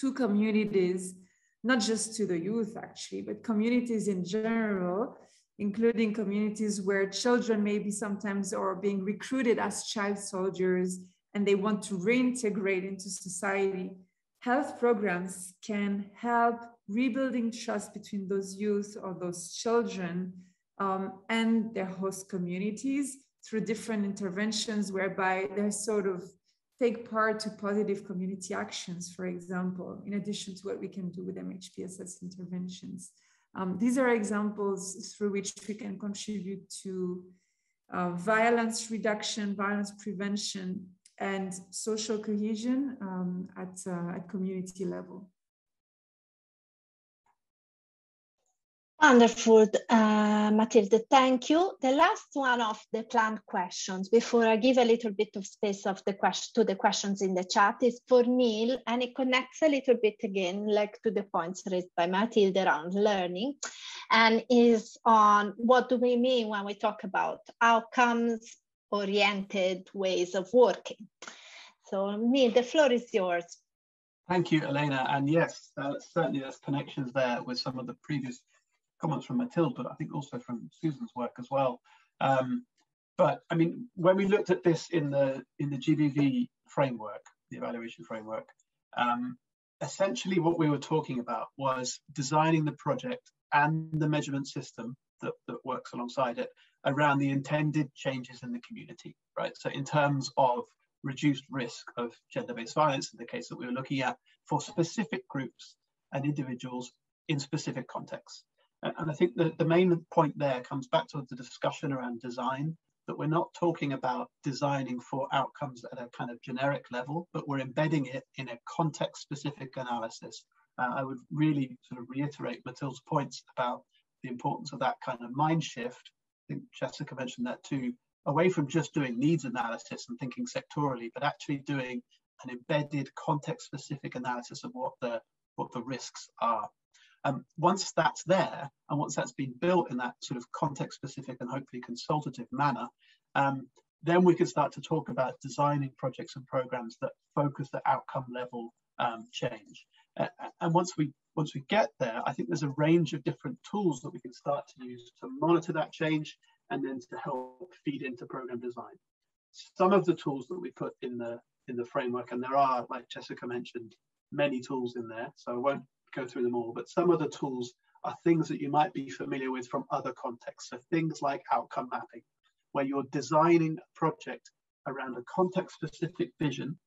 to communities not just to the youth actually, but communities in general, including communities where children maybe sometimes are being recruited as child soldiers and they want to reintegrate into society. Health programs can help rebuilding trust between those youth or those children um, and their host communities through different interventions whereby they're sort of take part to positive community actions, for example, in addition to what we can do with MHPSS interventions. Um, these are examples through which we can contribute to uh, violence reduction, violence prevention, and social cohesion um, at, uh, at community level. Wonderful, uh, thank you. The last one of the planned questions, before I give a little bit of space of the question, to the questions in the chat, is for Neil, and it connects a little bit again, like to the points raised by Mathilde around learning, and is on what do we mean when we talk about outcomes-oriented ways of working. So Neil, the floor is yours. Thank you, Elena. And yes, uh, certainly there's connections there with some of the previous comments from Mathilde, but I think also from Susan's work as well. Um, but I mean, when we looked at this in the in the GBV framework, the evaluation framework, um, essentially what we were talking about was designing the project and the measurement system that, that works alongside it around the intended changes in the community, right? So in terms of reduced risk of gender-based violence in the case that we were looking at for specific groups and individuals in specific contexts. And I think the, the main point there comes back to the discussion around design, that we're not talking about designing for outcomes at a kind of generic level, but we're embedding it in a context specific analysis. Uh, I would really sort of reiterate Mathilde's points about the importance of that kind of mind shift. I think Jessica mentioned that too, away from just doing needs analysis and thinking sectorally, but actually doing an embedded context specific analysis of what the, what the risks are. Um, once that's there, and once that's been built in that sort of context-specific and hopefully consultative manner, um, then we can start to talk about designing projects and programs that focus the outcome level um, change. Uh, and once we once we get there, I think there's a range of different tools that we can start to use to monitor that change and then to help feed into program design. Some of the tools that we put in the in the framework, and there are, like Jessica mentioned, many tools in there, so I won't go through them all, but some of the tools are things that you might be familiar with from other contexts. So things like outcome mapping, where you're designing a project around a context specific vision.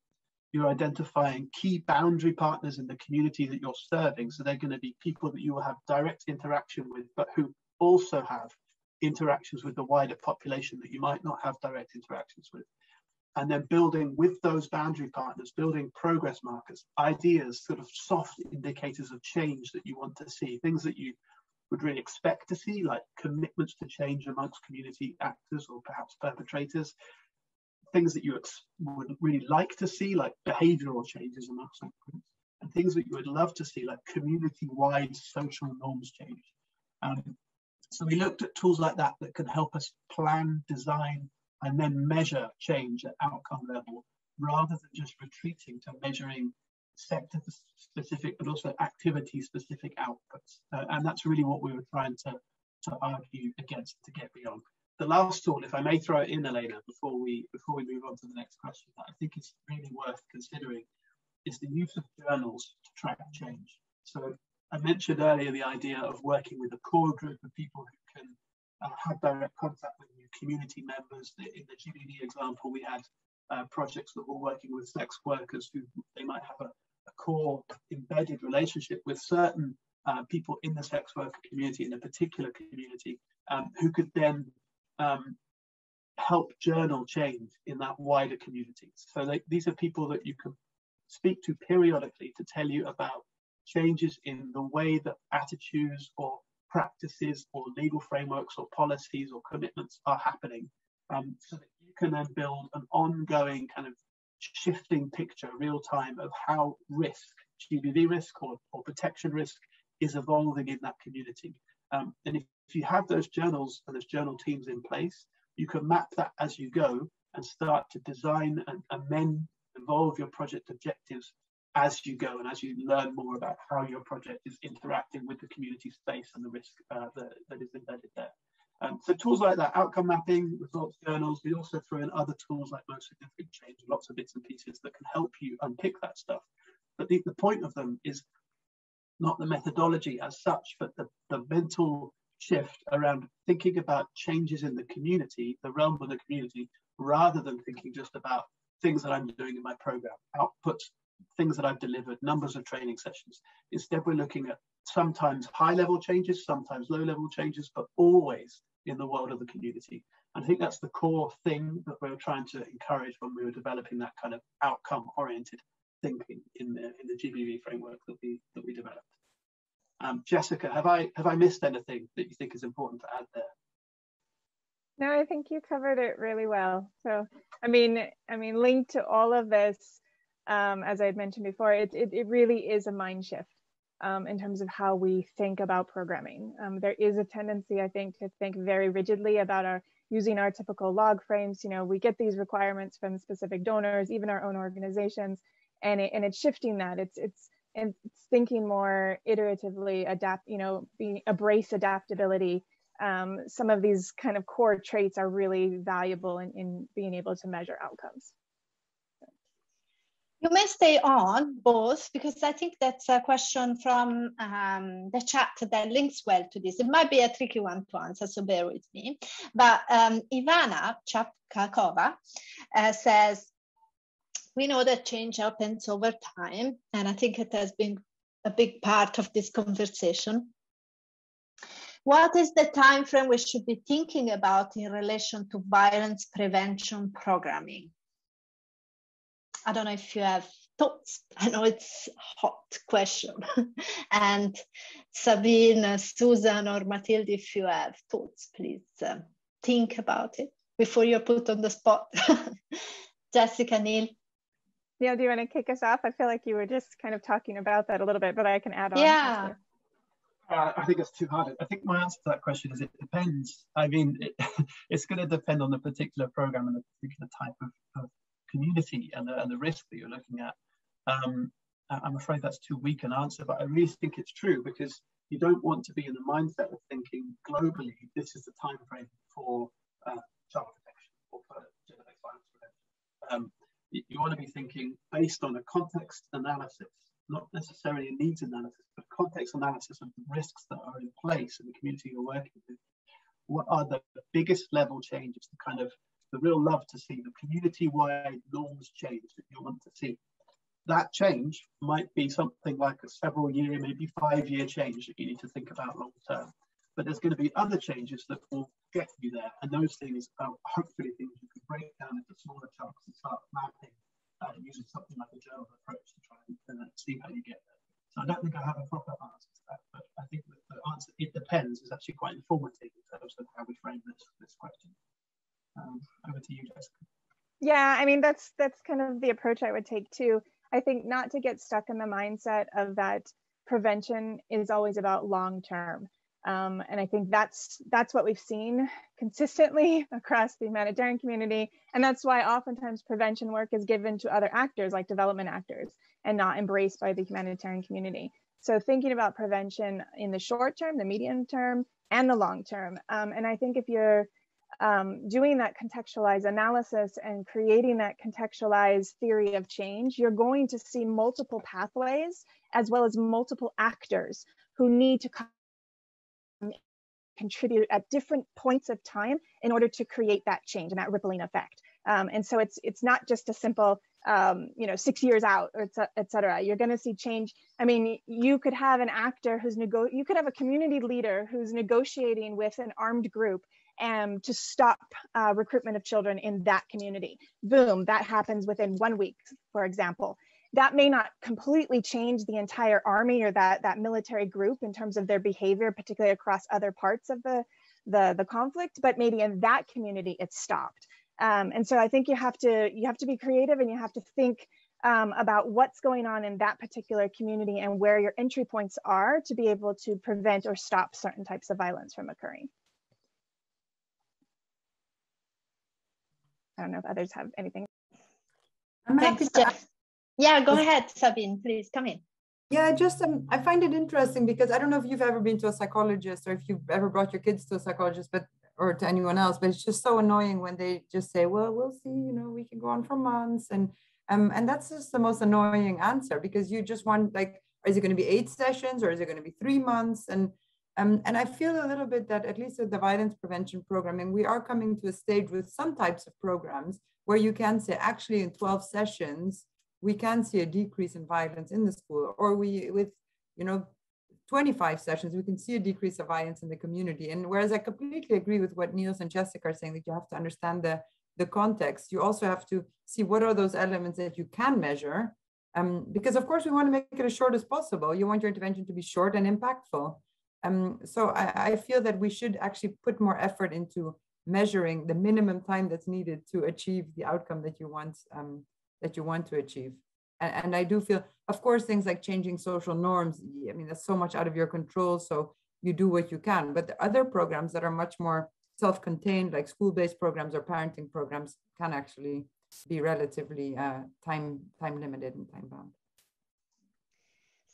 you're identifying key boundary partners in the community that you're serving. So they're going to be people that you will have direct interaction with, but who also have interactions with the wider population that you might not have direct interactions with. And then building with those boundary partners, building progress markers, ideas, sort of soft indicators of change that you want to see, things that you would really expect to see, like commitments to change amongst community actors or perhaps perpetrators, things that you would really like to see, like behavioral changes amongst and things that you would love to see, like community-wide social norms change. Um, so we looked at tools like that that can help us plan, design, and then measure change at outcome level, rather than just retreating to measuring sector specific, but also activity specific outputs. Uh, and that's really what we were trying to, to argue against to get beyond. The last tool, if I may throw it in, Elena, before we before we move on to the next question, that I think is really worth considering is the use of journals to track change. So I mentioned earlier the idea of working with a core group of people who can uh, have direct contact with community members. In the GBV example, we had uh, projects that were working with sex workers who they might have a, a core embedded relationship with certain uh, people in the sex worker community, in a particular community, um, who could then um, help journal change in that wider community. So they, these are people that you can speak to periodically to tell you about changes in the way that attitudes or practices or legal frameworks or policies or commitments are happening um, so that you can then build an ongoing kind of shifting picture real time of how risk gbv risk or, or protection risk is evolving in that community. Um, and if, if you have those journals and those journal teams in place you can map that as you go and start to design and amend evolve your project objectives as you go and as you learn more about how your project is interacting with the community space and the risk uh, that, that is embedded there. Um, so tools like that, outcome mapping, results journals, we also throw in other tools like most significant change, lots of bits and pieces that can help you unpick that stuff. But the, the point of them is not the methodology as such, but the, the mental shift around thinking about changes in the community, the realm of the community, rather than thinking just about things that I'm doing in my program, outputs things that I've delivered, numbers of training sessions. Instead, we're looking at sometimes high level changes, sometimes low level changes, but always in the world of the community. And I think that's the core thing that we were trying to encourage when we were developing that kind of outcome oriented thinking in the, in the GBV framework that we, that we developed. Um, Jessica, have I, have I missed anything that you think is important to add there? No, I think you covered it really well. So, I mean, I mean, linked to all of this, um, as I had mentioned before, it, it, it really is a mind shift um, in terms of how we think about programming. Um, there is a tendency, I think, to think very rigidly about our using our typical log frames. You know, we get these requirements from specific donors, even our own organizations, and it, and it's shifting that. It's it's it's thinking more iteratively, adapt. You know, being embrace adaptability. Um, some of these kind of core traits are really valuable in, in being able to measure outcomes. You may stay on both because I think that's a question from um, the chat that links well to this. It might be a tricky one to answer, so bear with me. But um, Ivana Chapkakova uh, says, we know that change happens over time, and I think it has been a big part of this conversation. What is the time frame we should be thinking about in relation to violence prevention programming? I don't know if you have thoughts. I know it's a hot question. and Sabine, Susan, or Mathilde, if you have thoughts, please um, think about it before you're put on the spot. Jessica, Neil. Yeah, do you want to kick us off? I feel like you were just kind of talking about that a little bit, but I can add on. Yeah. Uh, I think it's too hard. I think my answer to that question is it depends. I mean, it, it's going to depend on the particular program and the particular type of, of community and the, and the risk that you're looking at. Um, I'm afraid that's too weak an answer, but I really think it's true because you don't want to be in the mindset of thinking globally, this is the time frame for uh, child protection or for gender-based violence prevention. Um, you, want to be thinking based on a context analysis, not necessarily a needs analysis, but context analysis of the risks that are in place in the community you're working with. What are the biggest level changes, the kind of the real love to see, the community-wide norms change that you want to see. that change might be something like a several year, maybe five year change that you need to think about long term. But there's going to be other changes that will get you there. And those things are hopefully things you can break down into smaller chunks and start mapping uh, using something like a journal approach to try and uh, see how you get there. So I don't think I have a proper answer to that, but I think that the answer, it depends, is actually quite informative in terms of how we frame this, this question. Um, over to you, Jessica. Yeah, I mean, that's that's kind of the approach I would take too. I think not to get stuck in the mindset of that prevention is always about long term. Um, and I think that's that's what we've seen consistently across the humanitarian community. And that's why oftentimes prevention work is given to other actors like development actors and not embraced by the humanitarian community. So thinking about prevention in the short term, the medium term, and the long term. Um, and I think if you're um, doing that contextualized analysis and creating that contextualized theory of change, you're going to see multiple pathways as well as multiple actors who need to contribute at different points of time in order to create that change and that rippling effect. Um, and so it's it's not just a simple um, you know six years out or et cetera. You're going to see change. I mean, you could have an actor who's nego- you could have a community leader who's negotiating with an armed group um, to stop uh, recruitment of children in that community. Boom, that happens within one week, for example. That may not completely change the entire army or that that military group in terms of their behavior particularly across other parts of the the, the conflict but maybe in that community it's stopped. Um, and so i think you have to you have to be creative and you have to think um, about what's going on in that particular community and where your entry points are to be able to prevent or stop certain types of violence from occurring i don't know if others have anything I'm happy to yeah, go ahead, Sabine, please come in. Yeah, just um, I find it interesting because I don't know if you've ever been to a psychologist or if you've ever brought your kids to a psychologist, but or to anyone else, but it's just so annoying when they just say, "Well, we'll see," you know, we can go on for months, and um, and that's just the most annoying answer because you just want like, is it going to be eight sessions or is it going to be three months? And um, and I feel a little bit that at least with the violence prevention programming, we are coming to a stage with some types of programs where you can say, actually, in 12 sessions we can see a decrease in violence in the school or we with you know 25 sessions we can see a decrease of violence in the community. And whereas i completely agree with what niels and jessica are saying that you have to understand the the context. You also have to see what are those elements that you can measure. Um, because of course we want to make it as short as possible. You want your intervention to be short and impactful um, so I, I feel that we should actually put more effort into measuring the minimum time that's needed to achieve the outcome that you want um, that you want to achieve. And, and I do feel, of course, things like changing social norms, I mean, that's so much out of your control. So you do what you can. But the other programs that are much more self-contained, like school-based programs or parenting programs, can actually be relatively uh, time time limited and time bound.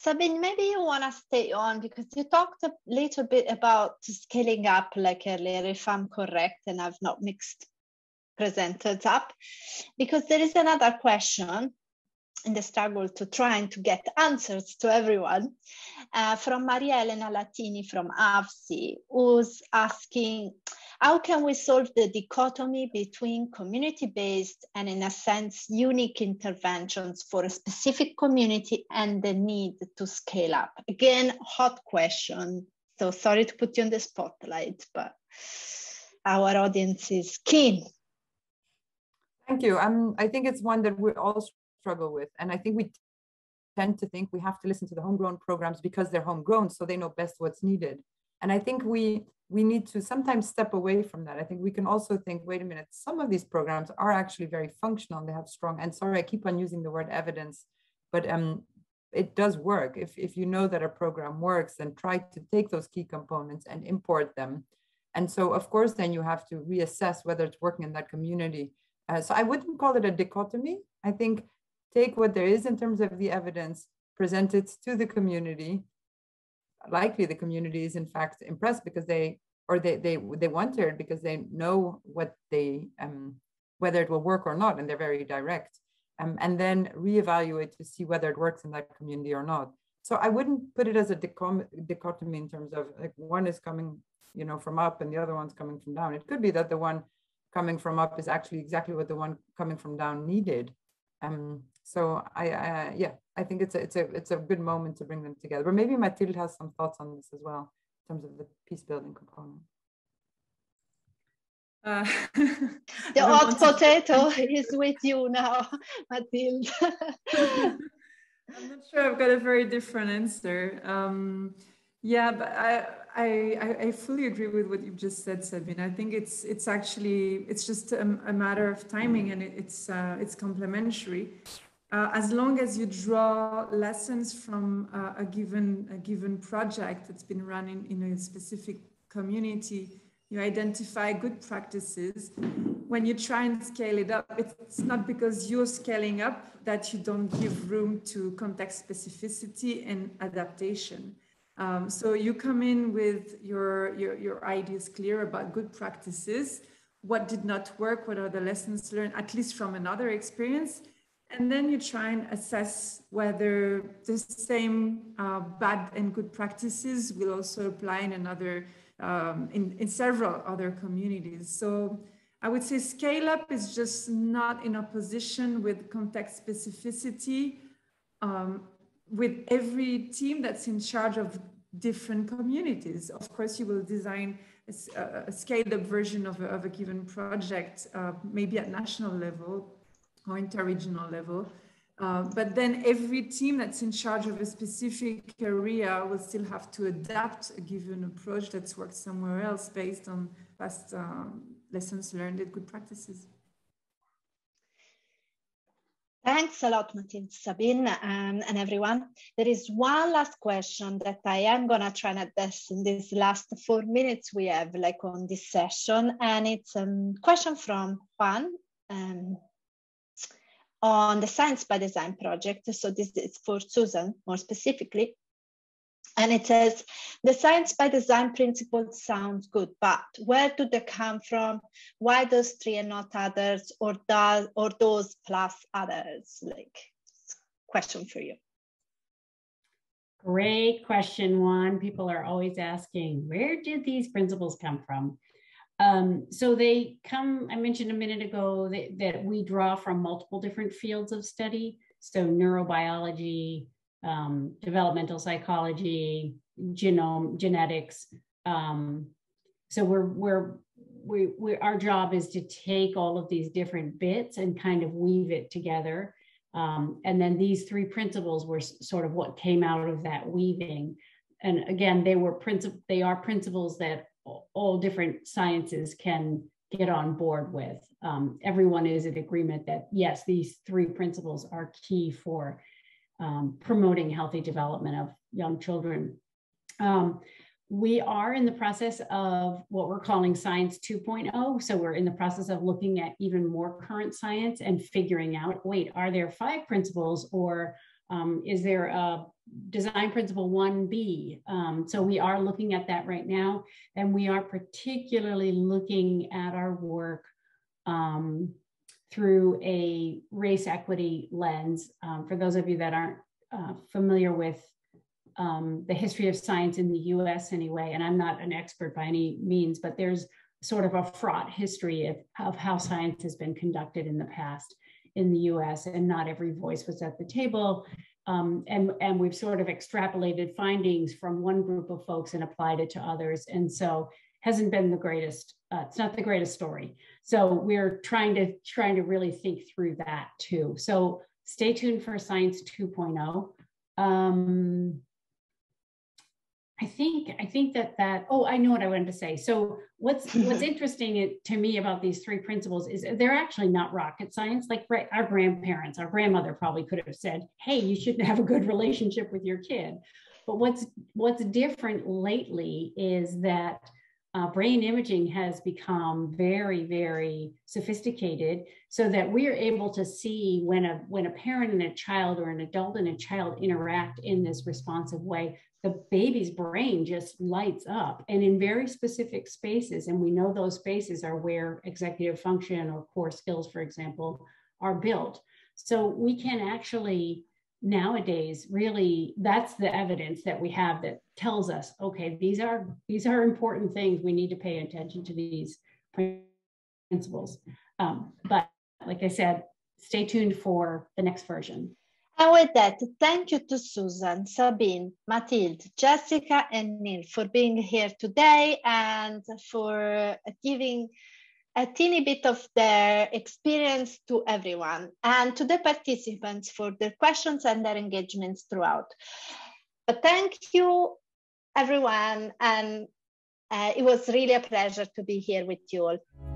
Sabine, maybe you want to stay on because you talked a little bit about scaling up like earlier, if I'm correct, and I've not mixed presented up. Because there is another question in the struggle to trying to get answers to everyone uh, from Maria Elena Latini from AVSI, who's asking, how can we solve the dichotomy between community-based and in a sense, unique interventions for a specific community and the need to scale up? Again, hot question. So sorry to put you on the spotlight, but our audience is keen Thank you. Um, I think it's one that we all struggle with. And I think we tend to think we have to listen to the homegrown programs because they're homegrown, so they know best what's needed. And I think we we need to sometimes step away from that. I think we can also think, wait a minute, some of these programs are actually very functional and they have strong, and sorry, I keep on using the word evidence, but um, it does work. If, if you know that a program works, then try to take those key components and import them. And so, of course, then you have to reassess whether it's working in that community. Uh, so I wouldn't call it a dichotomy. I think take what there is in terms of the evidence, present it to the community. Likely the community is in fact impressed because they, or they, they, they want it because they know what they, um, whether it will work or not, and they're very direct. Um, and then reevaluate to see whether it works in that community or not. So I wouldn't put it as a dichotomy in terms of like one is coming, you know, from up and the other one's coming from down. It could be that the one coming from up is actually exactly what the one coming from down needed. Um, So I, I yeah, I think it's a, it's a, it's a good moment to bring them together. But maybe Mathilde has some thoughts on this as well in terms of the peace building component. Uh, the hot potato is with you now, Mathilde. I'm not sure I've got a very different answer. Um, yeah, but I, I, I fully agree with what you've just said, Sabine. I think it's it's actually it's just a, a matter of timing, and it, it's uh, it's complementary. Uh, as long as you draw lessons from uh, a given a given project that's been running in a specific community, you identify good practices. When you try and scale it up, it's not because you're scaling up that you don't give room to context specificity and adaptation. Um, so you come in with your, your, your ideas clear about good practices, what did not work, what are the lessons learned, at least from another experience. And then you try and assess whether the same uh, bad and good practices will also apply in another, um, in, in several other communities. So I would say scale up is just not in opposition with context specificity. Um, with every team that's in charge of different communities. Of course, you will design a, a scaled up version of a, of a given project, uh, maybe at national level or interregional level. Uh, but then every team that's in charge of a specific area will still have to adapt a given approach that's worked somewhere else based on past um, lessons learned and good practices. Thanks a lot, Mathilde, Sabine, um, and everyone. There is one last question that I am going to try and address in these last four minutes we have like on this session. And it's a um, question from Juan um, on the Science by Design project. So this is for Susan more specifically. And it says, the science by design principles sounds good, but where do they come from? Why those three and not others, or does or those plus others? Like, question for you. Great question, Juan. People are always asking, where did these principles come from? Um, so they come, I mentioned a minute ago that, that we draw from multiple different fields of study. So neurobiology, um, developmental psychology, genome, genetics. Um, so we're, we're, we, we, our job is to take all of these different bits and kind of weave it together. Um, and then these three principles were sort of what came out of that weaving. And again, they were princip- they are principles that all different sciences can get on board with. Um, everyone is in agreement that yes, these three principles are key for um, promoting healthy development of young children. Um, we are in the process of what we're calling Science 2.0. So we're in the process of looking at even more current science and figuring out wait, are there five principles or um, is there a design principle 1B? Um, so we are looking at that right now. And we are particularly looking at our work um, through a race equity lens. Um, for those of you that aren't uh, familiar with um, the history of science in the US anyway, and I'm not an expert by any means, but there's sort of a fraught history of, of how science has been conducted in the past in the US, and not every voice was at the table. Um, and, and we've sort of extrapolated findings from one group of folks and applied it to others. And so hasn't been the greatest, uh, it's not the greatest story. So we're trying to trying to really think through that too. So stay tuned for Science 2.0. Um, I think I think that that oh I know what I wanted to say. So what's what's interesting to me about these three principles is they're actually not rocket science. Like our grandparents, our grandmother probably could have said, "Hey, you shouldn't have a good relationship with your kid." But what's what's different lately is that uh, brain imaging has become very, very sophisticated so that we are able to see when a, when a parent and a child or an adult and a child interact in this responsive way, the baby's brain just lights up and in very specific spaces. And we know those spaces are where executive function or core skills, for example, are built. So we can actually nowadays really that's the evidence that we have that tells us okay these are these are important things we need to pay attention to these principles um, but like i said stay tuned for the next version. And with that, thank you to Susan, Sabine, Mathilde, Jessica, and Neil for being here today and for giving a teeny bit of their experience to everyone and to the participants for their questions and their engagements throughout. But thank you, everyone, and uh, it was really a pleasure to be here with you all.